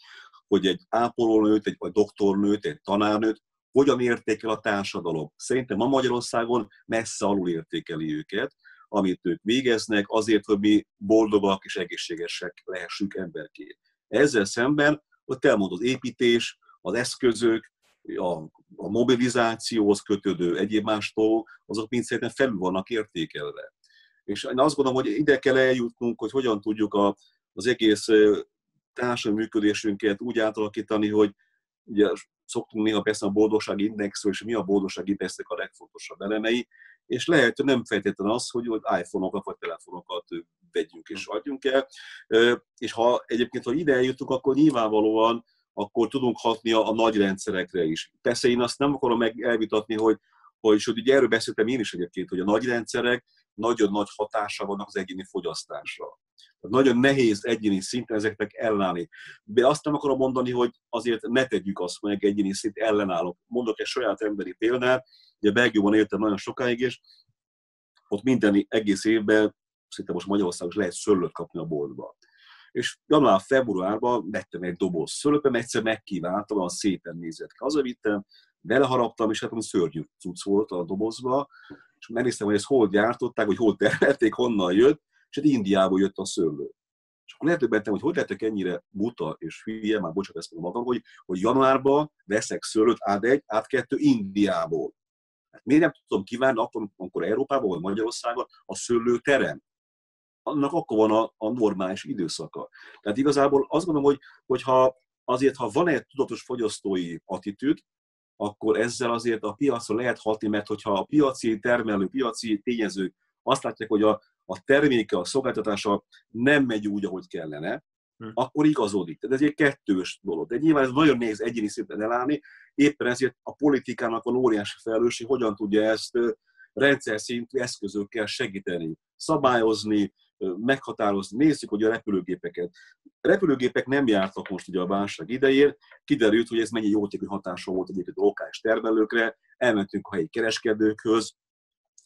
hogy egy ápolónőt, egy vagy doktornőt, egy tanárnőt, hogyan értékel a társadalom. Szerintem ma Magyarországon messze alulértékeli őket, amit ők végeznek, azért, hogy mi boldogak és egészségesek lehessünk emberként. Ezzel szemben ott elmond az építés, az eszközök, a, a mobilizációhoz kötődő egyéb más dolgok, azok mind szerintem felül vannak értékelve. És én azt gondolom, hogy ide kell eljutnunk, hogy hogyan tudjuk a, az egész társadalmi működésünket úgy átalakítani, hogy ugye szoktunk néha persze a boldogsági indexről, és mi a boldogsági indexnek a legfontosabb elemei, és lehet, hogy nem feltétlenül az, hogy iPhone-okat vagy telefonokat vegyünk és adjunk el. És ha egyébként, ha ide eljutunk, akkor nyilvánvalóan akkor tudunk hatni a, a nagy rendszerekre is. Persze én azt nem akarom meg elvitatni, hogy, hogy és ugye erről beszéltem én is egyébként, hogy a nagy rendszerek nagyon nagy hatása vannak az egyéni fogyasztásra. Nagyon nehéz egyéni szinten ezeknek ellenállni. De azt nem akarom mondani, hogy azért ne tegyük azt, hogy egyéni szint ellenállok. Mondok egy saját emberi példát, ugye Belgiumban éltem nagyon sokáig, és ott minden egész évben, szinte most Magyarországon is lehet szőlőt kapni a boltba. És január-februárban vettem egy doboz szőlőt, egyszer megkívántam, olyan szépen nézett ki. Hazavittem, beleharaptam, és hát szörnyű cucc volt a dobozba, és megnéztem, hogy ezt hol gyártották, hogy hol termelték, honnan jött, és hát Indiából jött a szőlő. És akkor lettöbbentem, hogy hogy lehetek ennyire buta és hülye, már bocsánat, ezt mondom magam, hogy, hogy januárban veszek szőlőt át egy, át kettő Indiából. Hát miért nem tudom kívánni akkor, amikor Európában vagy Magyarországon a szőlő terem? Annak akkor van a, a normális időszaka. Tehát igazából azt gondolom, hogy, hogy ha azért, ha van egy tudatos fogyasztói attitűd, akkor ezzel azért a piacra lehet hatni, mert hogyha a piaci termelő, piaci tényezők azt látják, hogy a, a terméke, a szolgáltatása nem megy úgy, ahogy kellene, hm. akkor igazodik. Tehát ez egy kettős dolog. De nyilván ez nagyon nehéz egyéni szinten elállni, éppen ezért a politikának van óriási felelősség, hogyan tudja ezt rendszer szintű eszközökkel segíteni, szabályozni, meghatározni. Nézzük, hogy a repülőgépeket. A repülőgépek nem jártak most ugye a válság idején, kiderült, hogy ez mennyi jótékony hatása volt egyébként a lokális termelőkre, elmentünk a helyi kereskedőkhöz,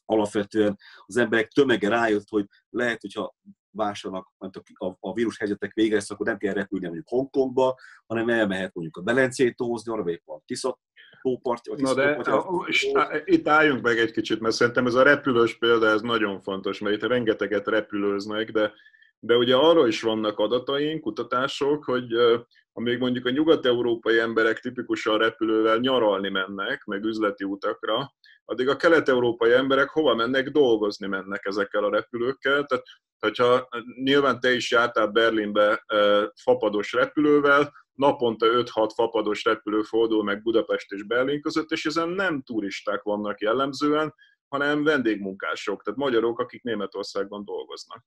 alapvetően az emberek tömege rájött, hogy lehet, hogyha vásárolnak a, a, a vírus helyzetek végre lesz, akkor nem kell repülni mondjuk Hongkongba, hanem elmehet mondjuk a Belencét tózni, arra van Tisza tópartja. Na de a, és, itt álljunk meg egy kicsit, mert szerintem ez a repülős példa, ez nagyon fontos, mert itt rengeteget repülőznek, de, de ugye arról is vannak adataink, kutatások, hogy amíg mondjuk a nyugat-európai emberek tipikusan repülővel nyaralni mennek, meg üzleti utakra, addig a kelet-európai emberek hova mennek, dolgozni mennek ezekkel a repülőkkel. Tehát, hogyha nyilván te is jártál Berlinbe fapados repülővel, naponta 5-6 fapados repülő fordul meg Budapest és Berlin között, és ezen nem turisták vannak jellemzően, hanem vendégmunkások, tehát magyarok, akik Németországban dolgoznak.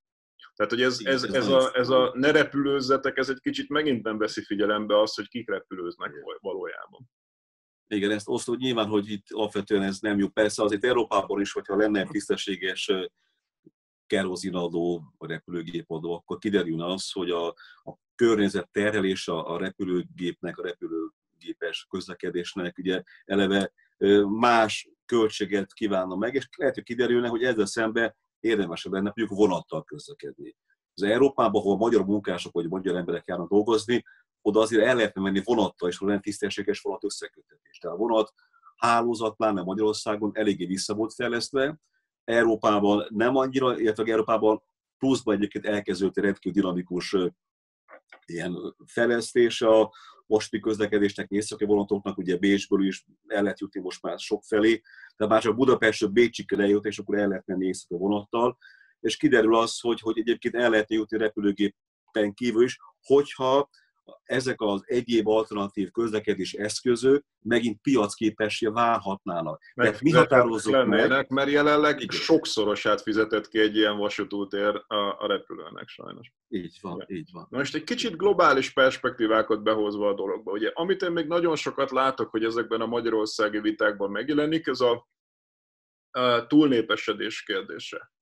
Tehát, hogy ez, ez, ez, a, ez a ne repülőzzetek, ez egy kicsit megint nem veszi figyelembe azt, hogy kik repülőznek valójában. Igen, ezt osztó nyilván, hogy itt alapvetően ez nem jó. Persze azért Európában is, hogyha lenne egy tisztességes kerozinadó, vagy repülőgépadó, akkor kiderülne az, hogy a, a környezet terhelés a, a repülőgépnek, a repülőgépes közlekedésnek ugye eleve más költséget kívánna meg, és lehet, hogy kiderülne, hogy ezzel szemben érdemesebb lenne mondjuk vonattal közlekedni. Az Európában, ahol magyar munkások vagy magyar emberek járnak dolgozni, oda azért el lehetne menni vonattal, és lenne tisztességes vonat összekötetés. Tehát a vonat hálózat, pláne Magyarországon eléggé vissza volt fejlesztve, Európában nem annyira, illetve Európában pluszban egyébként elkezdődött egy rendkívül dinamikus ilyen fejlesztés a mosti közlekedésnek, északi vonatoknak, ugye Bécsből is el lehet jutni most már sok felé, de már csak Budapestről Bécsig kell és akkor el lehet menni északi vonattal, és kiderül az, hogy, hogy egyébként el lehet jutni repülőgépen kívül is, hogyha ezek az egyéb alternatív közlekedés eszközök megint piacképessé válhatnának. Meg, Tehát mi határozzuk lennének, meg? Mert jelenleg Igen. sokszorosát fizetett ki egy ilyen vasútútér a, a repülőnek sajnos. Így van, Igen. így van. Na most egy kicsit globális perspektívákat behozva a dologba. Ugye, amit én még nagyon sokat látok, hogy ezekben a magyarországi vitákban megjelenik, ez a, a túlnépesedés kérdése.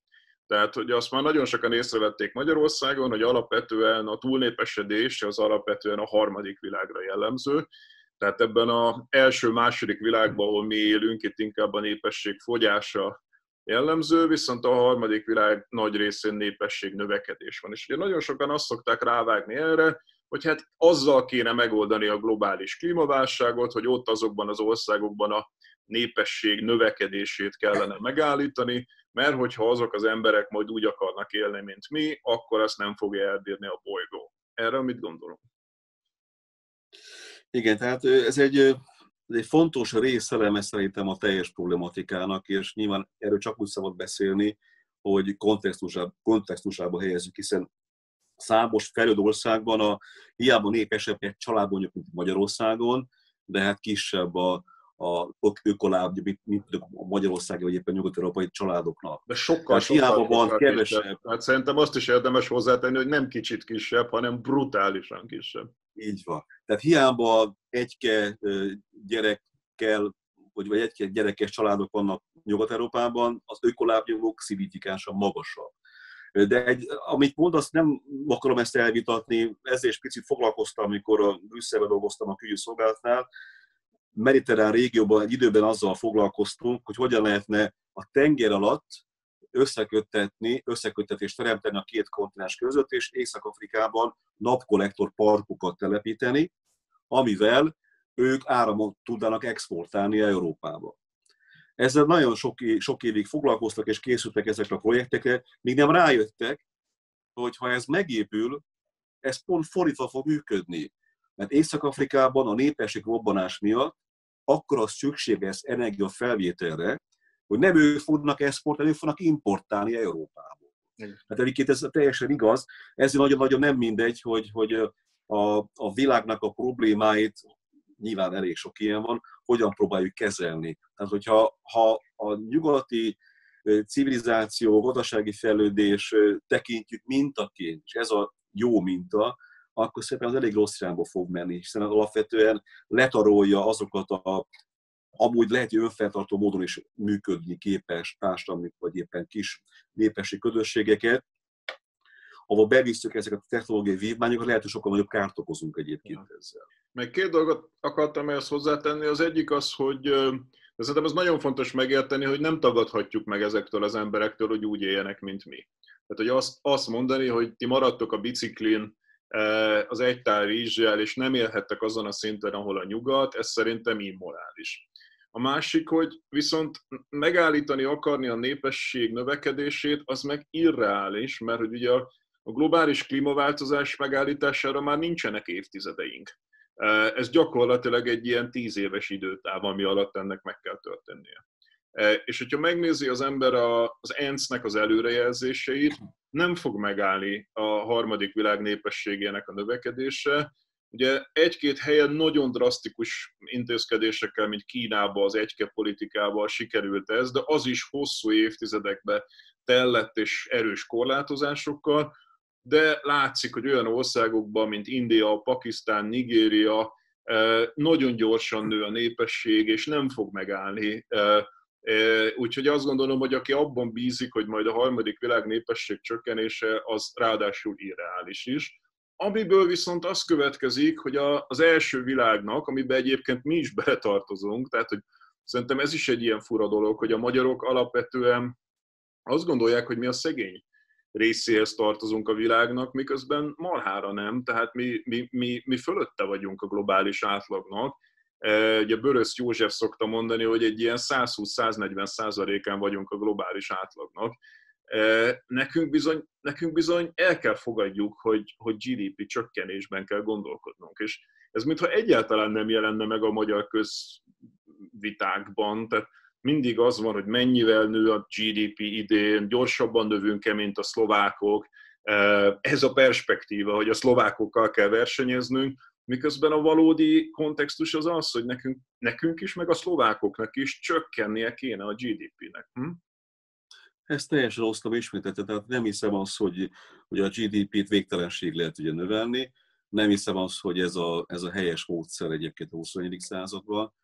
Tehát, hogy azt már nagyon sokan észrevették Magyarországon, hogy alapvetően a túlnépesedés az alapvetően a harmadik világra jellemző. Tehát ebben az első-második világban, ahol mi élünk, itt inkább a népesség fogyása jellemző, viszont a harmadik világ nagy részén népesség növekedés van. És ugye nagyon sokan azt szokták rávágni erre, hogy hát azzal kéne megoldani a globális klímaválságot, hogy ott azokban az országokban a népesség növekedését kellene megállítani, mert hogyha azok az emberek majd úgy akarnak élni, mint mi, akkor ezt nem fogja elbírni a bolygó. Erről mit gondolunk? Igen, tehát ez egy, ez egy fontos részeleme szerintem a teljes problematikának, és nyilván erről csak úgy szabad beszélni, hogy kontextusába, kontextusába helyezzük, hiszen számos fejlődő országban a hiába népesebb egy család mondjuk, mint Magyarországon, de hát kisebb a, a ökoláb, mint, mint a magyarországi vagy éppen nyugat-európai családoknak. De sokkal, sokkal hiába van kevesebb. Hát szerintem azt is érdemes hozzátenni, hogy nem kicsit kisebb, hanem brutálisan kisebb. Így van. Tehát hiába egyke gyerek kell, vagy, vagy egy gyerekes családok vannak Nyugat-Európában, az ökolábnyomok szignifikánsan magasabb. De egy, amit mondasz, nem akarom ezt elvitatni, ezzel is picit foglalkoztam, amikor a Brüsszelben dolgoztam a külügyszolgálatnál, mediterrán régióban egy időben azzal foglalkoztunk, hogy hogyan lehetne a tenger alatt összeköttetni, összeköttetést teremteni a két kontinens között, és Észak-Afrikában napkollektor parkokat telepíteni, amivel ők áramot tudnának exportálni Európába. Ezzel nagyon sok, sok évig foglalkoztak és készültek ezekre a projektekre, míg nem rájöttek, hogy ha ez megépül, ez pont fordítva fog működni. Mert Észak-Afrikában a népesség robbanás miatt akkor az szükséges energia felvételre, hogy nem ők fognak exportálni, ők fognak importálni Európából. Hát egyébként ez teljesen igaz, ezért nagyon-nagyon nem mindegy, hogy, hogy a, a világnak a problémáit, nyilván elég sok ilyen van, hogyan próbáljuk kezelni. Tehát, hogyha ha a nyugati civilizáció, gazdasági fejlődés tekintjük mintaként, és ez a jó minta, akkor szépen az elég rossz irányba fog menni, hiszen alapvetően letarolja azokat a amúgy lehet, hogy önfeltartó módon is működni képes társadalmi vagy éppen kis népesi közösségeket, ahol bevisszük ezeket a technológiai vívmányokat, lehet, hogy sokkal nagyobb kárt okozunk egyébként ezzel. Meg két dolgot akartam ehhez hozzátenni. Az egyik az, hogy de szerintem ez nagyon fontos megérteni, hogy nem tagadhatjuk meg ezektől az emberektől, hogy úgy éljenek, mint mi. Tehát, hogy azt, azt mondani, hogy ti maradtok a biciklin az egytár rizsjel, és nem élhettek azon a szinten, ahol a nyugat, ez szerintem immorális. A másik, hogy viszont megállítani akarni a népesség növekedését, az meg irreális, mert hogy ugye a globális klímaváltozás megállítására már nincsenek évtizedeink. Ez gyakorlatilag egy ilyen tíz éves időtáv, ami alatt ennek meg kell történnie. És hogyha megnézi az ember az ENSZ-nek az előrejelzéseit, nem fog megállni a harmadik világ népességének a növekedése, Ugye egy-két helyen nagyon drasztikus intézkedésekkel, mint Kínában az egyke politikával sikerült ez, de az is hosszú évtizedekbe tellett és erős korlátozásokkal, de látszik, hogy olyan országokban, mint India, Pakisztán, Nigéria, eh, nagyon gyorsan nő a népesség, és nem fog megállni. Úgyhogy azt gondolom, hogy aki abban bízik, hogy majd a harmadik világ népesség csökkenése, az ráadásul irreális is. Amiből viszont az következik, hogy az első világnak, amiben egyébként mi is beletartozunk, tehát hogy szerintem ez is egy ilyen fura dolog, hogy a magyarok alapvetően azt gondolják, hogy mi a szegény részéhez tartozunk a világnak, miközben marhára nem, tehát mi, mi, mi, mi fölötte vagyunk a globális átlagnak. Ugye Börös József szokta mondani, hogy egy ilyen 120-140 százalékán vagyunk a globális átlagnak. Nekünk bizony, nekünk bizony el kell fogadjuk, hogy, hogy GDP csökkenésben kell gondolkodnunk. És ez mintha egyáltalán nem jelenne meg a magyar közvitákban, tehát mindig az van, hogy mennyivel nő a GDP idén, gyorsabban növünk-e, mint a szlovákok. Ez a perspektíva, hogy a szlovákokkal kell versenyeznünk, miközben a valódi kontextus az az, hogy nekünk, nekünk is, meg a szlovákoknak is csökkennie kéne a GDP-nek. Hm? Ezt teljesen osztom ismételte, tehát nem hiszem azt, hogy, hogy a GDP-t végtelenség lehet ugye növelni, nem hiszem azt, hogy ez a, ez a helyes módszer egyébként a 21. században,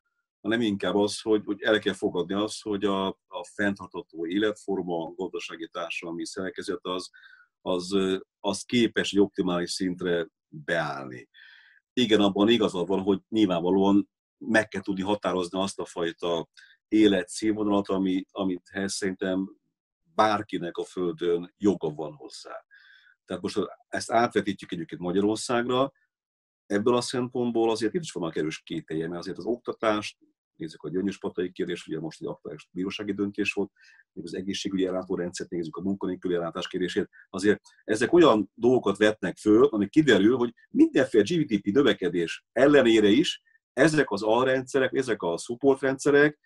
hanem inkább az, hogy, hogy el kell fogadni azt, hogy a, a fenntartható életforma, a gazdasági társadalmi szerkezet az, az, az képes egy optimális szintre beállni. Igen, abban igazad van, hogy nyilvánvalóan meg kell tudni határozni azt a fajta életszínvonalat, ami, amit szerintem bárkinek a Földön joga van hozzá. Tehát most ezt átvetítjük egyébként Magyarországra, ebből a szempontból azért itt is vannak erős kételje, mert azért az oktatást, nézzük a gyöngyöspatai kérdés, ugye most egy aktuális bírósági döntés volt, még az egészségügyi ellátórendszert nézzük, a munkanélküli ellátás kérdését, azért ezek olyan dolgokat vetnek föl, amik kiderül, hogy mindenféle GDP növekedés ellenére is ezek az alrendszerek, ezek a supportrendszerek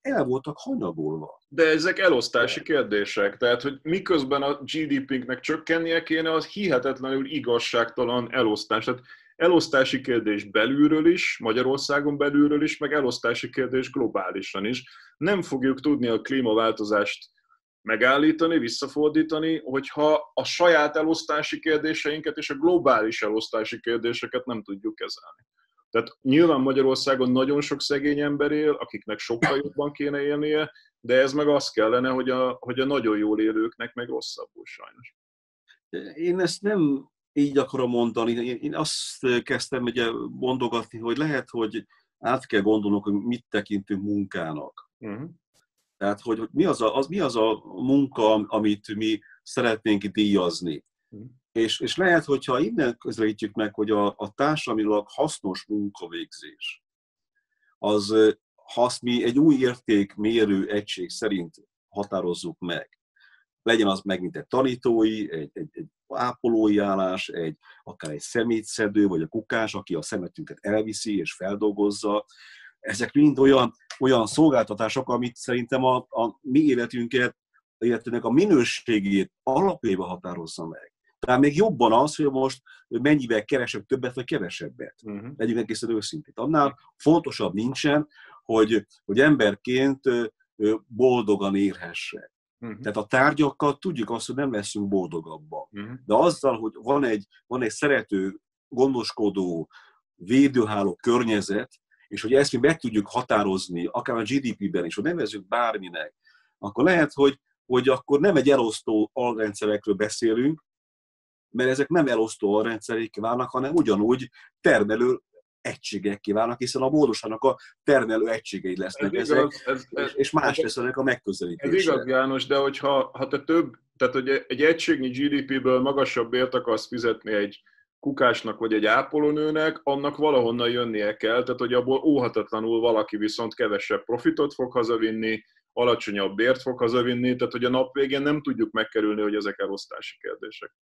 el voltak hanyagolva. De ezek elosztási kérdések, tehát hogy miközben a GDP-nknek csökkennie kéne, az hihetetlenül igazságtalan elosztás. Tehát elosztási kérdés belülről is, Magyarországon belülről is, meg elosztási kérdés globálisan is. Nem fogjuk tudni a klímaváltozást megállítani, visszafordítani, hogyha a saját elosztási kérdéseinket és a globális elosztási kérdéseket nem tudjuk kezelni. Tehát nyilván Magyarországon nagyon sok szegény ember él, akiknek sokkal jobban kéne élnie, de ez meg az kellene, hogy a, hogy a nagyon jól élőknek meg rosszabbul sajnos. Én ezt nem így akarom mondani. Én azt kezdtem ugye mondogatni, hogy lehet, hogy át kell gondolnunk, hogy mit tekintünk munkának. Uh-huh. Tehát, hogy, hogy mi, az a, az, mi az a munka, amit mi szeretnénk díjazni. Uh-huh. És, és lehet, hogyha innen közelítjük meg, hogy a, a társadalmilag hasznos munkavégzés, az, ha azt mi egy új értékmérő egység szerint határozzuk meg, legyen az megint egy tanítói, egy, egy, egy ápolói állás, egy, akár egy szemétszedő, vagy a kukás, aki a szemetünket elviszi és feldolgozza. Ezek mind olyan, olyan szolgáltatások, amit szerintem a, a mi életünket, életünknek a minőségét alapjában határozza meg. Tehát még jobban az, hogy most mennyivel keresek többet, vagy kevesebbet. Uh-huh. Legyünk egészen őszintén. Annál fontosabb nincsen, hogy, hogy emberként boldogan érhesse. Uh-huh. Tehát a tárgyakkal tudjuk azt, hogy nem leszünk boldogabbak. Uh-huh. De azzal, hogy van egy, van egy szerető, gondoskodó, védőháló környezet, és hogy ezt mi meg tudjuk határozni, akár a GDP-ben is, hogy nevezzük bárminek, akkor lehet, hogy, hogy akkor nem egy elosztó alrendszerekről beszélünk, mert ezek nem elosztó alrendszerek válnak, hanem ugyanúgy termelő egységek kívánnak, hiszen a módosának a termelő egységei lesznek ez ezek, igaz, ez, ez, és más lesz ennek a megközelítése. Ez igaz, János, de hogyha ha te több, tehát hogy egy egységnyi GDP-ből magasabb ért akarsz fizetni egy kukásnak vagy egy ápolónőnek, annak valahonnan jönnie kell, tehát hogy abból óhatatlanul valaki viszont kevesebb profitot fog hazavinni, alacsonyabb bért fog hazavinni, tehát hogy a nap végén nem tudjuk megkerülni, hogy ezek elosztási kérdések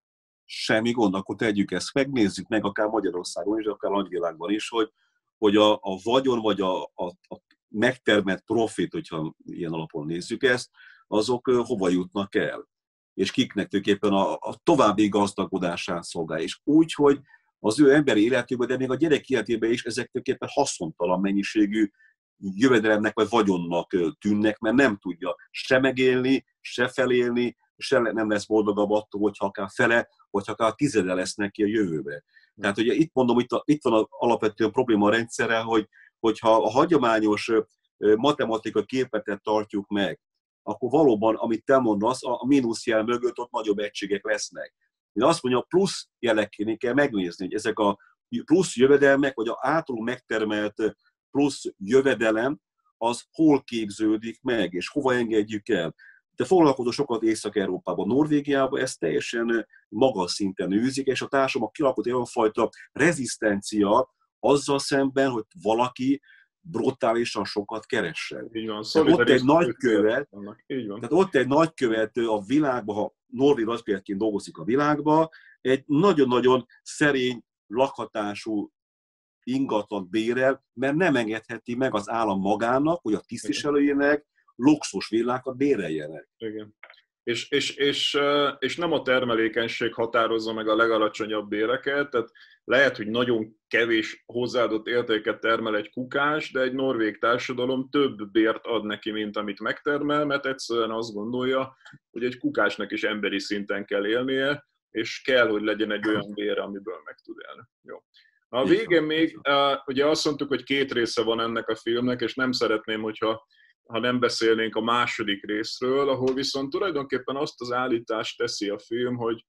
semmi gond, akkor tegyük ezt meg, nézzük meg akár Magyarországon is, akár nagyvilágban is, hogy, hogy a, a vagyon vagy a, a, a megtermelt profit, hogyha ilyen alapon nézzük ezt, azok hova jutnak el, és kiknek tulajdonképpen a, a további gazdagodásán szolgál. És úgy, hogy az ő emberi életében, de még a gyerek életében is ezek tulajdonképpen haszontalan mennyiségű jövedelemnek vagy vagyonnak tűnnek, mert nem tudja se megélni, se felélni, se nem lesz boldogabb attól, hogyha akár fele, vagy akár tizede lesz neki a jövőbe. Tehát ugye itt mondom, itt, a, itt van a, alapvetően probléma a rendszerrel, hogy, hogyha a hagyományos matematikai képetet tartjuk meg, akkor valóban, amit te mondasz, a mínuszjel mögött ott nagyobb egységek lesznek. Én azt mondja, a plusz jelekként kell megnézni, hogy ezek a plusz jövedelmek, vagy a általunk megtermelt plusz jövedelem, az hol képződik meg, és hova engedjük el de foglalkozó sokat Észak-Európában, Norvégiában, ez teljesen magas szinten űzik, és a társadalom kialakult olyan fajta rezisztencia azzal szemben, hogy valaki brutálisan sokat keressen. Így van, tehát ott egy nagykövet, tehát ott egy nagykövet a világban, ha norvég nagykövetként dolgozik a világban, egy nagyon-nagyon szerény lakhatású ingatlan bérel, mert nem engedheti meg az állam magának, hogy a tisztviselőjének luxus villákat béreljenek. Igen. És, és, és, és nem a termelékenység határozza meg a legalacsonyabb béreket, tehát lehet, hogy nagyon kevés hozzáadott értéket termel egy kukás, de egy norvég társadalom több bért ad neki, mint amit megtermel, mert egyszerűen azt gondolja, hogy egy kukásnak is emberi szinten kell élnie, és kell, hogy legyen egy olyan bére, amiből meg tud élni. Jó. A végén még, ugye azt mondtuk, hogy két része van ennek a filmnek, és nem szeretném, hogyha ha nem beszélnénk a második részről, ahol viszont tulajdonképpen azt az állítást teszi a film, hogy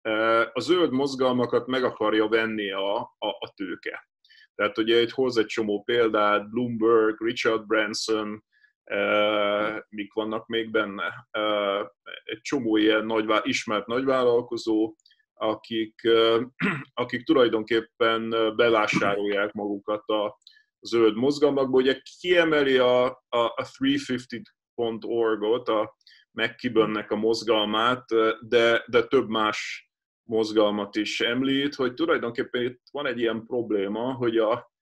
e, a zöld mozgalmakat meg akarja venni a, a, a tőke. Tehát ugye itt hoz egy csomó példát, Bloomberg, Richard Branson, e, mik vannak még benne. E, egy csomó ilyen nagyvá, ismert nagyvállalkozó, akik, akik tulajdonképpen bevásárolják magukat a, zöld mozgalmakból. Ugye kiemeli a, a, a 350.org-ot, a McKibbennek a mozgalmát, de, de több más mozgalmat is említ, hogy tulajdonképpen itt van egy ilyen probléma, hogy a,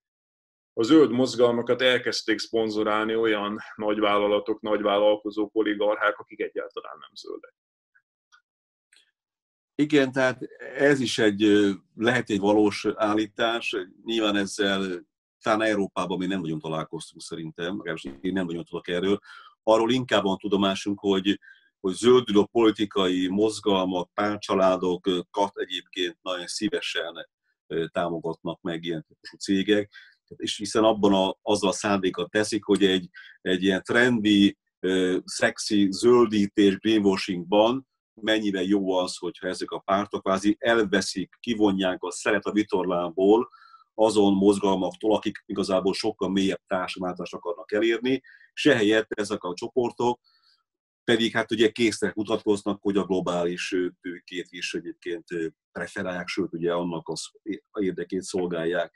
a zöld mozgalmakat elkezdték szponzorálni olyan nagyvállalatok, nagyvállalkozók, oligarchák, akik egyáltalán nem zöldek. Igen, tehát ez is egy, lehet egy valós állítás. Nyilván ezzel talán Európában mi nem nagyon találkoztunk szerintem, legalábbis én nem nagyon tudok erről. Arról inkább van tudomásunk, hogy, hogy zöldülő politikai mozgalmak, párcsaládokat egyébként nagyon szívesen támogatnak meg ilyen típusú cégek, és hiszen abban a, azzal a szándékat teszik, hogy egy, egy ilyen trendi, szexi zöldítés greenwashingban mennyivel jó az, hogyha ezek a pártok kvázi elveszik, kivonják a szeret a vitorlából, azon mozgalmaktól, akik igazából sokkal mélyebb társadalmátást akarnak elérni, se helyett ezek a csoportok pedig hát ugye késznek mutatkoznak, hogy a globális tőkét is egyébként preferálják, sőt ugye annak az érdekét szolgálják.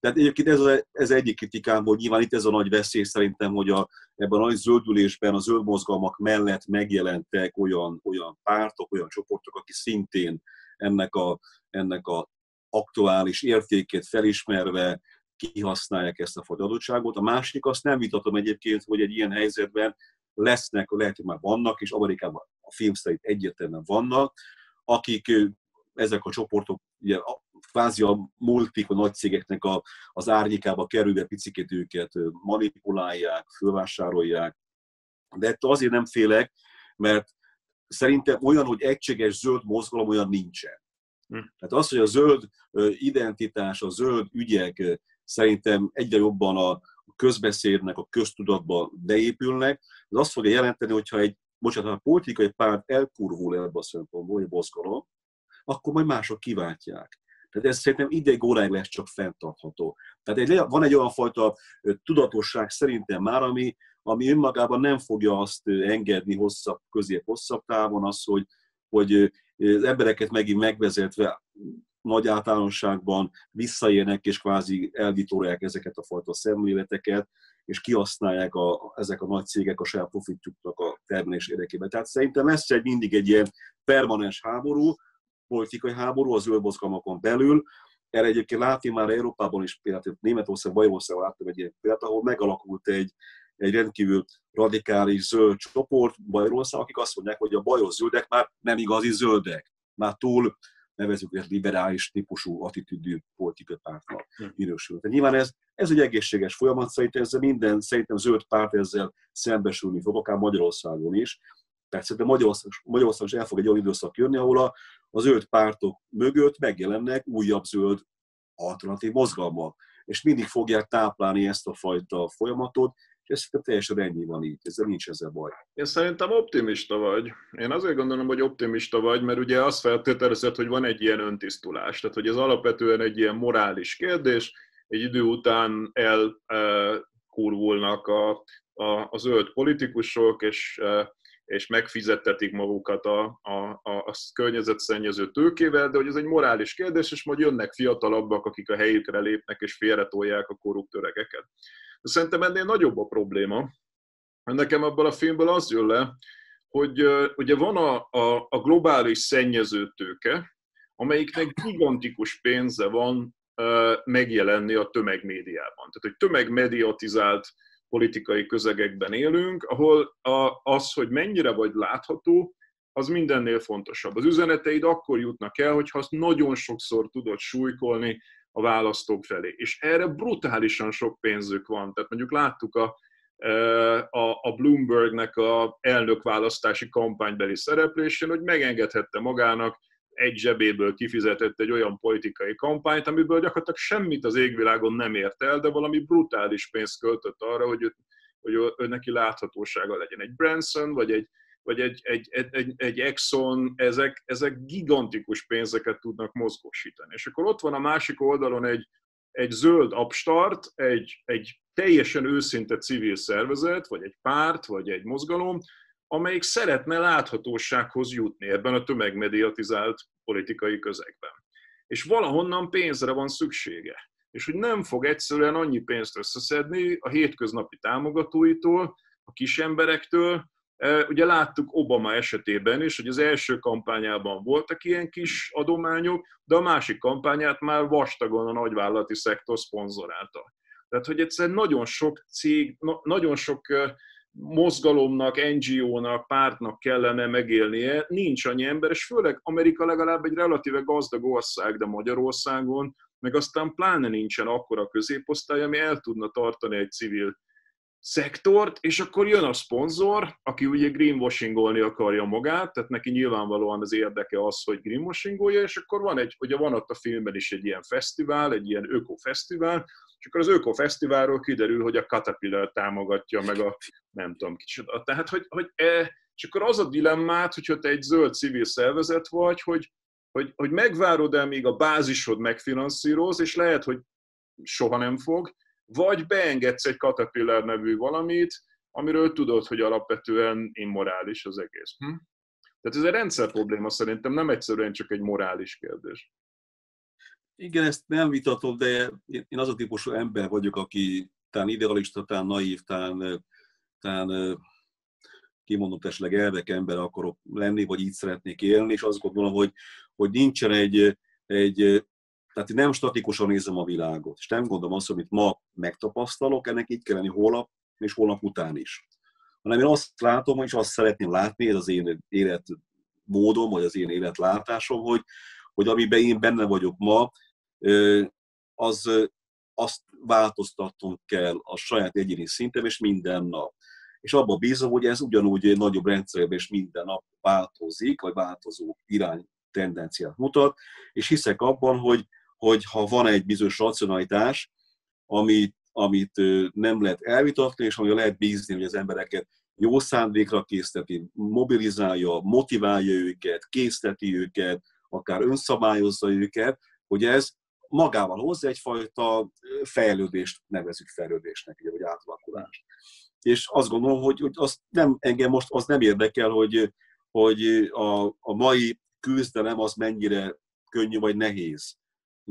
Tehát egyébként ez, a, ez egyik kritikám, hogy nyilván itt ez a nagy veszély szerintem, hogy a, ebben a nagy zöldülésben a zöld mozgalmak mellett megjelentek olyan, olyan pártok, olyan csoportok, akik szintén ennek a, ennek a aktuális értékét felismerve kihasználják ezt a fajta. A másik, azt nem vitatom egyébként, hogy egy ilyen helyzetben lesznek, lehet, hogy már vannak, és Amerikában a film szerint egyértelműen vannak, akik ezek a csoportok ugye, kvázi a multik, a nagy cégeknek a, az árnyékába kerülve picikét őket manipulálják, fölvásárolják. De ettől azért nem félek, mert szerintem olyan, hogy egységes zöld mozgalom olyan nincsen. Hm. Tehát az, hogy a zöld identitás, a zöld ügyek szerintem egyre jobban a közbeszédnek, a köztudatba beépülnek, az azt fogja jelenteni, hogyha egy, bocsánat, ha a politikai párt elkurvul ebbe a szempontból, hogy mozgalom, akkor majd mások kiváltják. Tehát ez szerintem ideig óráig lesz csak fenntartható. Tehát egy, van egy olyan fajta tudatosság szerintem már, ami, ami önmagában nem fogja azt engedni hosszabb, közép-hosszabb távon, az, hogy, hogy az embereket megint megvezetve nagy általánosságban visszaérnek és kvázi elvitorják ezeket a fajta szemléleteket, és kihasználják a, ezek a nagy cégek a saját profitjuknak a termelés érdekében. Tehát szerintem lesz egy mindig egy ilyen permanens háború, politikai háború az zöldmozgalmakon belül. Erre egyébként látni már Európában is, például Németország, Bajország láttam egy ilyen példát, ahol megalakult egy, egy rendkívül radikális zöld csoport Bajország, akik azt mondják, hogy a bajos zöldek már nem igazi zöldek, már túl nevezük egy liberális típusú attitűdű politikai pártnak hm. minősül. Tehát nyilván ez, ez egy egészséges folyamat, szerintem ezzel minden, szerintem zöld párt ezzel szembesülni fog, akár Magyarországon is. Persze, de Magyarország, Magyarország is el fog egy olyan időszak jönni, ahol a, a zöld pártok mögött megjelennek újabb zöld alternatív mozgalmak. És mindig fogják táplálni ezt a fajta folyamatot, ez teljesen ennyi van így, ezzel nincs ezzel baj. Én szerintem optimista vagy. Én azért gondolom, hogy optimista vagy, mert ugye azt feltételezed, hogy van egy ilyen öntisztulás, tehát hogy ez alapvetően egy ilyen morális kérdés, egy idő után elkurvulnak a, a, a zöld politikusok, és e, és megfizettetik magukat a, a, a, a környezetszennyező tőkével, de hogy ez egy morális kérdés, és majd jönnek fiatalabbak, akik a helyükre lépnek és félretolják a korrupt öregeket. Szerintem ennél nagyobb a probléma. Nekem ebből a filmből az jön le, hogy ugye van a, a, a globális szennyező tőke, amelyiknek gigantikus pénze van megjelenni a tömegmédiában. Tehát, hogy tömegmediatizált politikai közegekben élünk, ahol a, az, hogy mennyire vagy látható, az mindennél fontosabb. Az üzeneteid akkor jutnak el, hogyha azt nagyon sokszor tudod súlykolni a választók felé. És erre brutálisan sok pénzük van. Tehát mondjuk láttuk a, a, a Bloombergnek a elnökválasztási kampánybeli szereplésén, hogy megengedhette magának egy zsebéből kifizetett egy olyan politikai kampányt, amiből gyakorlatilag semmit az égvilágon nem ért el, de valami brutális pénzt költött arra, hogy, hogy ő neki láthatósága legyen. Egy Branson, vagy egy, vagy egy, egy, egy, egy, Exxon, ezek, ezek gigantikus pénzeket tudnak mozgósítani. És akkor ott van a másik oldalon egy, egy zöld upstart, egy, egy teljesen őszinte civil szervezet, vagy egy párt, vagy egy mozgalom, amelyik szeretne láthatósághoz jutni ebben a tömegmediatizált politikai közegben. És valahonnan pénzre van szüksége. És hogy nem fog egyszerűen annyi pénzt összeszedni a hétköznapi támogatóitól, a kis emberektől. Ugye láttuk Obama esetében is, hogy az első kampányában voltak ilyen kis adományok, de a másik kampányát már vastagon a nagyvállalati szektor szponzorálta. Tehát, hogy egyszerűen nagyon sok cég, nagyon sok mozgalomnak, NGO-nak, pártnak kellene megélnie, nincs annyi ember, és főleg Amerika legalább egy relatíve gazdag ország, de Magyarországon, meg aztán pláne nincsen akkora középosztály, ami el tudna tartani egy civil szektort, és akkor jön a szponzor, aki ugye greenwashingolni akarja magát, tehát neki nyilvánvalóan az érdeke az, hogy greenwashingolja, és akkor van egy, ugye van ott a filmben is egy ilyen fesztivál, egy ilyen ökofesztivál, és akkor az ökofesztiválról kiderül, hogy a Caterpillar támogatja meg a nem tudom kicsoda. Tehát, hogy, hogy e, és akkor az a dilemmát, hogyha te egy zöld civil szervezet vagy, hogy, hogy, hogy megvárod el, míg a bázisod megfinanszíroz, és lehet, hogy soha nem fog, vagy beengedsz egy Caterpillar nevű valamit, amiről tudod, hogy alapvetően immorális az egész. Hm? Tehát ez egy rendszer probléma szerintem, nem egyszerűen csak egy morális kérdés. Igen, ezt nem vitatom, de én az a típusú ember vagyok, aki talán idealista, talán naív, talán, talán kimondom esetleg elvek ember akarok lenni, vagy így szeretnék élni, és azt gondolom, hogy, hogy nincsen egy, egy tehát nem statikusan nézem a világot, és nem gondolom azt, amit ma megtapasztalok, ennek így kell lenni holnap és holnap után is. Hanem én azt látom, és azt szeretném látni, ez az én életmódom, vagy az én életlátásom, hogy, hogy amiben én benne vagyok ma, az, azt változtatnom kell a saját egyéni szintem, és minden nap. És abban bízom, hogy ez ugyanúgy nagyobb rendszerben és minden nap változik, vagy változó irány tendenciát mutat, és hiszek abban, hogy, hogy ha van egy bizonyos racionalitás, amit, amit nem lehet elvitatni, és amire lehet bízni, hogy az embereket jó szándékra készteti, mobilizálja, motiválja őket, készteti őket, akár önszabályozza őket, hogy ez magával hozza egyfajta fejlődést, nevezük fejlődésnek, vagy átalakulást. És azt gondolom, hogy, hogy azt nem, engem most az nem érdekel, hogy, hogy a, a mai küzdelem az mennyire könnyű vagy nehéz.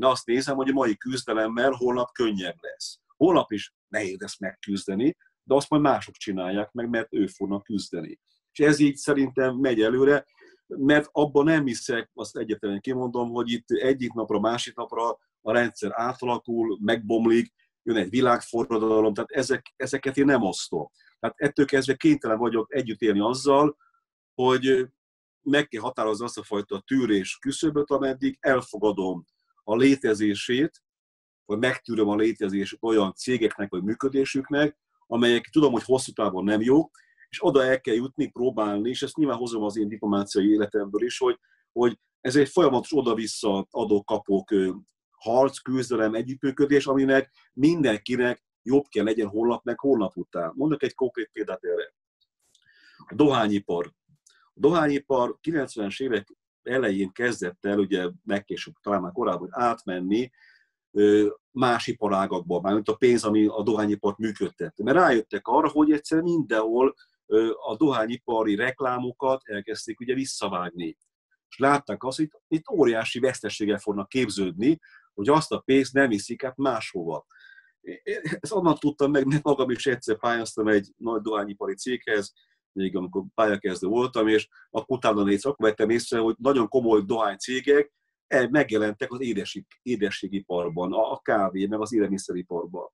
De azt nézem, hogy a mai küzdelemmel holnap könnyebb lesz. Holnap is nehéz lesz megküzdeni, de azt majd mások csinálják meg, mert ők fognak küzdeni. És ez így szerintem megy előre, mert abban nem hiszek, azt egyetlen kimondom, hogy itt egyik napra, másik napra a rendszer átalakul, megbomlik, jön egy világforradalom, tehát ezek, ezeket én nem osztom. Tehát ettől kezdve kénytelen vagyok együtt élni azzal, hogy meg kell határozni azt a fajta tűrés küszöböt, ameddig elfogadom a létezését, vagy megtűröm a létezését olyan cégeknek, vagy működésüknek, amelyek tudom, hogy hosszú távon nem jók, és oda el kell jutni, próbálni, és ezt nyilván hozom az én diplomáciai életemből is, hogy, hogy ez egy folyamatos oda-vissza adó-kapok harc, küzdelem, együttműködés, aminek mindenkinek jobb kell legyen holnap meg holnap után. Mondok egy konkrét példát erre. A dohányipar. A dohányipar 90-es évek elején kezdett el, ugye megkésőbb talán már korábban átmenni más iparágakba, mármint a pénz, ami a dohányipart működtette. Mert rájöttek arra, hogy egyszerűen mindenhol a dohányipari reklámokat elkezdték ugye visszavágni. És látták azt, hogy itt óriási veszteséggel fognak képződni, hogy azt a pénzt nem viszik át máshova. Ezt onnan tudtam meg, mert magam is egyszer pályáztam egy nagy dohányipari céghez, még amikor pályakezdő voltam, és akkor utána néz, akkor vettem észre, hogy nagyon komoly dohánycégek megjelentek az édeség, édességiparban, a kávé, meg az élelmiszeriparban.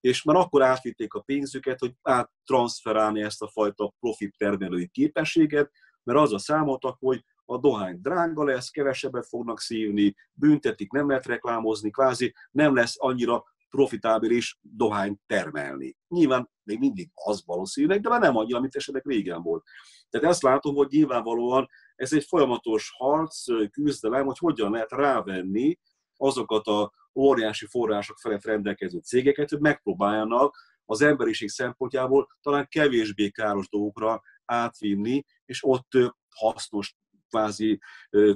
És már akkor átvitték a pénzüket, hogy áttranszferálni ezt a fajta profit termelői képességet, mert az a számoltak, hogy a dohány drága lesz, kevesebbet fognak szívni, büntetik, nem lehet reklámozni, kvázi nem lesz annyira profitábilis dohány termelni. Nyilván még mindig az valószínűleg, de már nem annyira, mint esetleg régen volt. Tehát ezt látom, hogy nyilvánvalóan ez egy folyamatos harc, küzdelem, hogy hogyan lehet rávenni azokat a óriási források felett rendelkező cégeket, hogy megpróbáljanak az emberiség szempontjából talán kevésbé káros dolgokra átvinni, és ott hasznos kvázi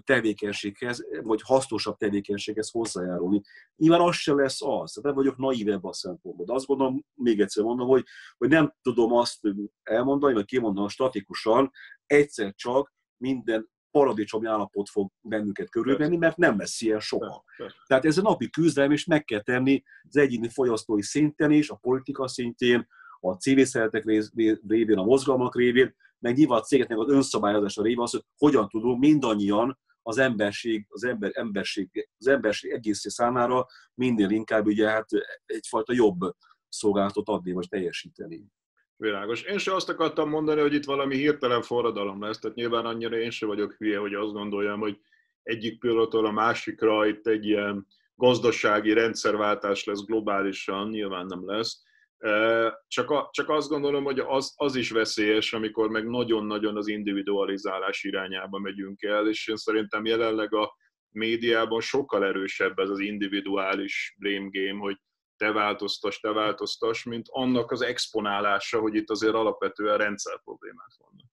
tevékenységhez, vagy hasznosabb tevékenységhez hozzájárulni. Nyilván az se lesz az, nem vagyok naív ebben a szempontból, de azt gondolom, még egyszer mondom, hogy, hogy nem tudom azt elmondani, vagy kimondani statikusan, egyszer csak minden paradicsomi állapot fog bennünket körülvenni, mert nem lesz ilyen soha. Tehát ez a napi küzdelem, és meg kell tenni az egyéni fogyasztói szinten is, a politika szintjén, a civil szeretek révén, a mozgalmak révén, meg nyilván a cégeknek az önszabályozása révén az, hogy hogyan tudunk mindannyian az emberség, az ember, emberség, az emberség egész számára minél inkább ugye hát egyfajta jobb szolgálatot adni, vagy teljesíteni. Világos. Én se azt akartam mondani, hogy itt valami hirtelen forradalom lesz, tehát nyilván annyira én se vagyok hülye, hogy azt gondoljam, hogy egyik pillanatról a másikra itt egy ilyen gazdasági rendszerváltás lesz globálisan, nyilván nem lesz. Csak, a, csak azt gondolom, hogy az, az is veszélyes, amikor meg nagyon-nagyon az individualizálás irányába megyünk el, és én szerintem jelenleg a médiában sokkal erősebb ez az individuális blame game, hogy te változtas, te változtas, mint annak az exponálása, hogy itt azért alapvetően rendszer problémák vannak.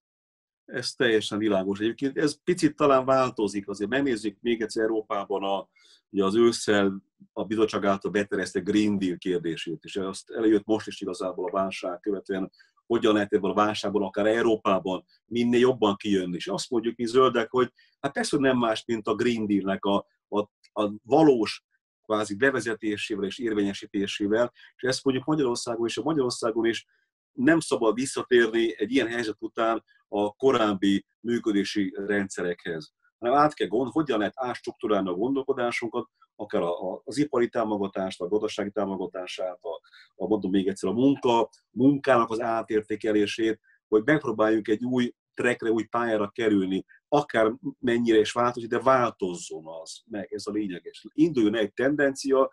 Ez teljesen világos. Egyébként ez picit talán változik, azért megnézzük még egyszer Európában a, ugye az ősszel a bizottság által beterezte Green Deal kérdését, és azt előjött most is igazából a válság követően, hogyan lehet ebből a válságból akár Európában minél jobban kijönni. És azt mondjuk mi zöldek, hogy hát persze nem más, mint a Green Deal-nek a, a, a valós kvázi bevezetésével és érvényesítésével, és ezt mondjuk Magyarországon és a Magyarországon is nem szabad visszatérni egy ilyen helyzet után a korábbi működési rendszerekhez, hanem át kell gondolni, hogyan lehet átstruktúrálni a gondolkodásunkat, akár az ipari támogatást, a gazdasági támogatását, a, a mondom még egyszer, a munka, munkának az átértékelését, hogy megpróbáljunk egy új trekre, új pályára kerülni. akár mennyire is változik, de változzon az meg, ez a lényeges. Induljon egy tendencia,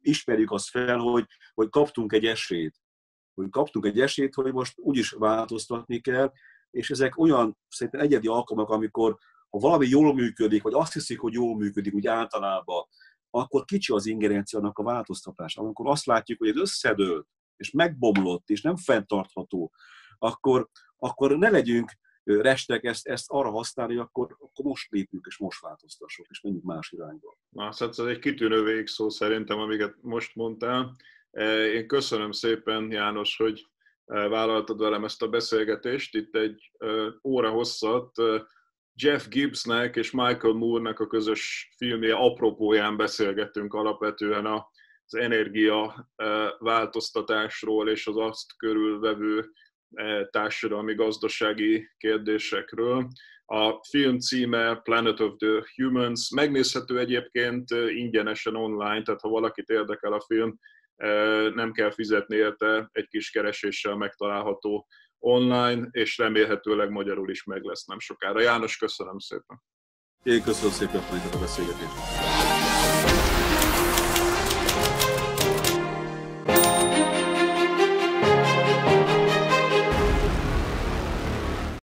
ismerjük azt fel, hogy, hogy kaptunk egy esélyt, hogy kaptunk egy esélyt, hogy most úgyis változtatni kell, és ezek olyan szerintem egyedi alkalmak, amikor ha valami jól működik, vagy azt hiszik, hogy jól működik úgy általában, akkor kicsi az ingerencia annak a változtatás. Amikor azt látjuk, hogy ez összedőlt, és megbomlott, és nem fenntartható, akkor, akkor ne legyünk restek ezt, ezt arra használni, akkor, akkor most lépjünk, és most változtassuk, és menjünk más irányba. Na, szóval ez egy kitűnő végszó szerintem, amiket most mondtál. Én köszönöm szépen, János, hogy vállaltad velem ezt a beszélgetést. Itt egy óra hosszat Jeff Gibbsnek és Michael Moore-nek a közös filmje apropóján beszélgettünk alapvetően az energia változtatásról és az azt körülvevő társadalmi gazdasági kérdésekről. A film címe Planet of the Humans, megnézhető egyébként ingyenesen online, tehát ha valakit érdekel a film, nem kell fizetni érte, egy kis kereséssel megtalálható online, és remélhetőleg magyarul is meg lesz nem sokára. János, köszönöm szépen! Én köszönöm szépen a beszélgetést!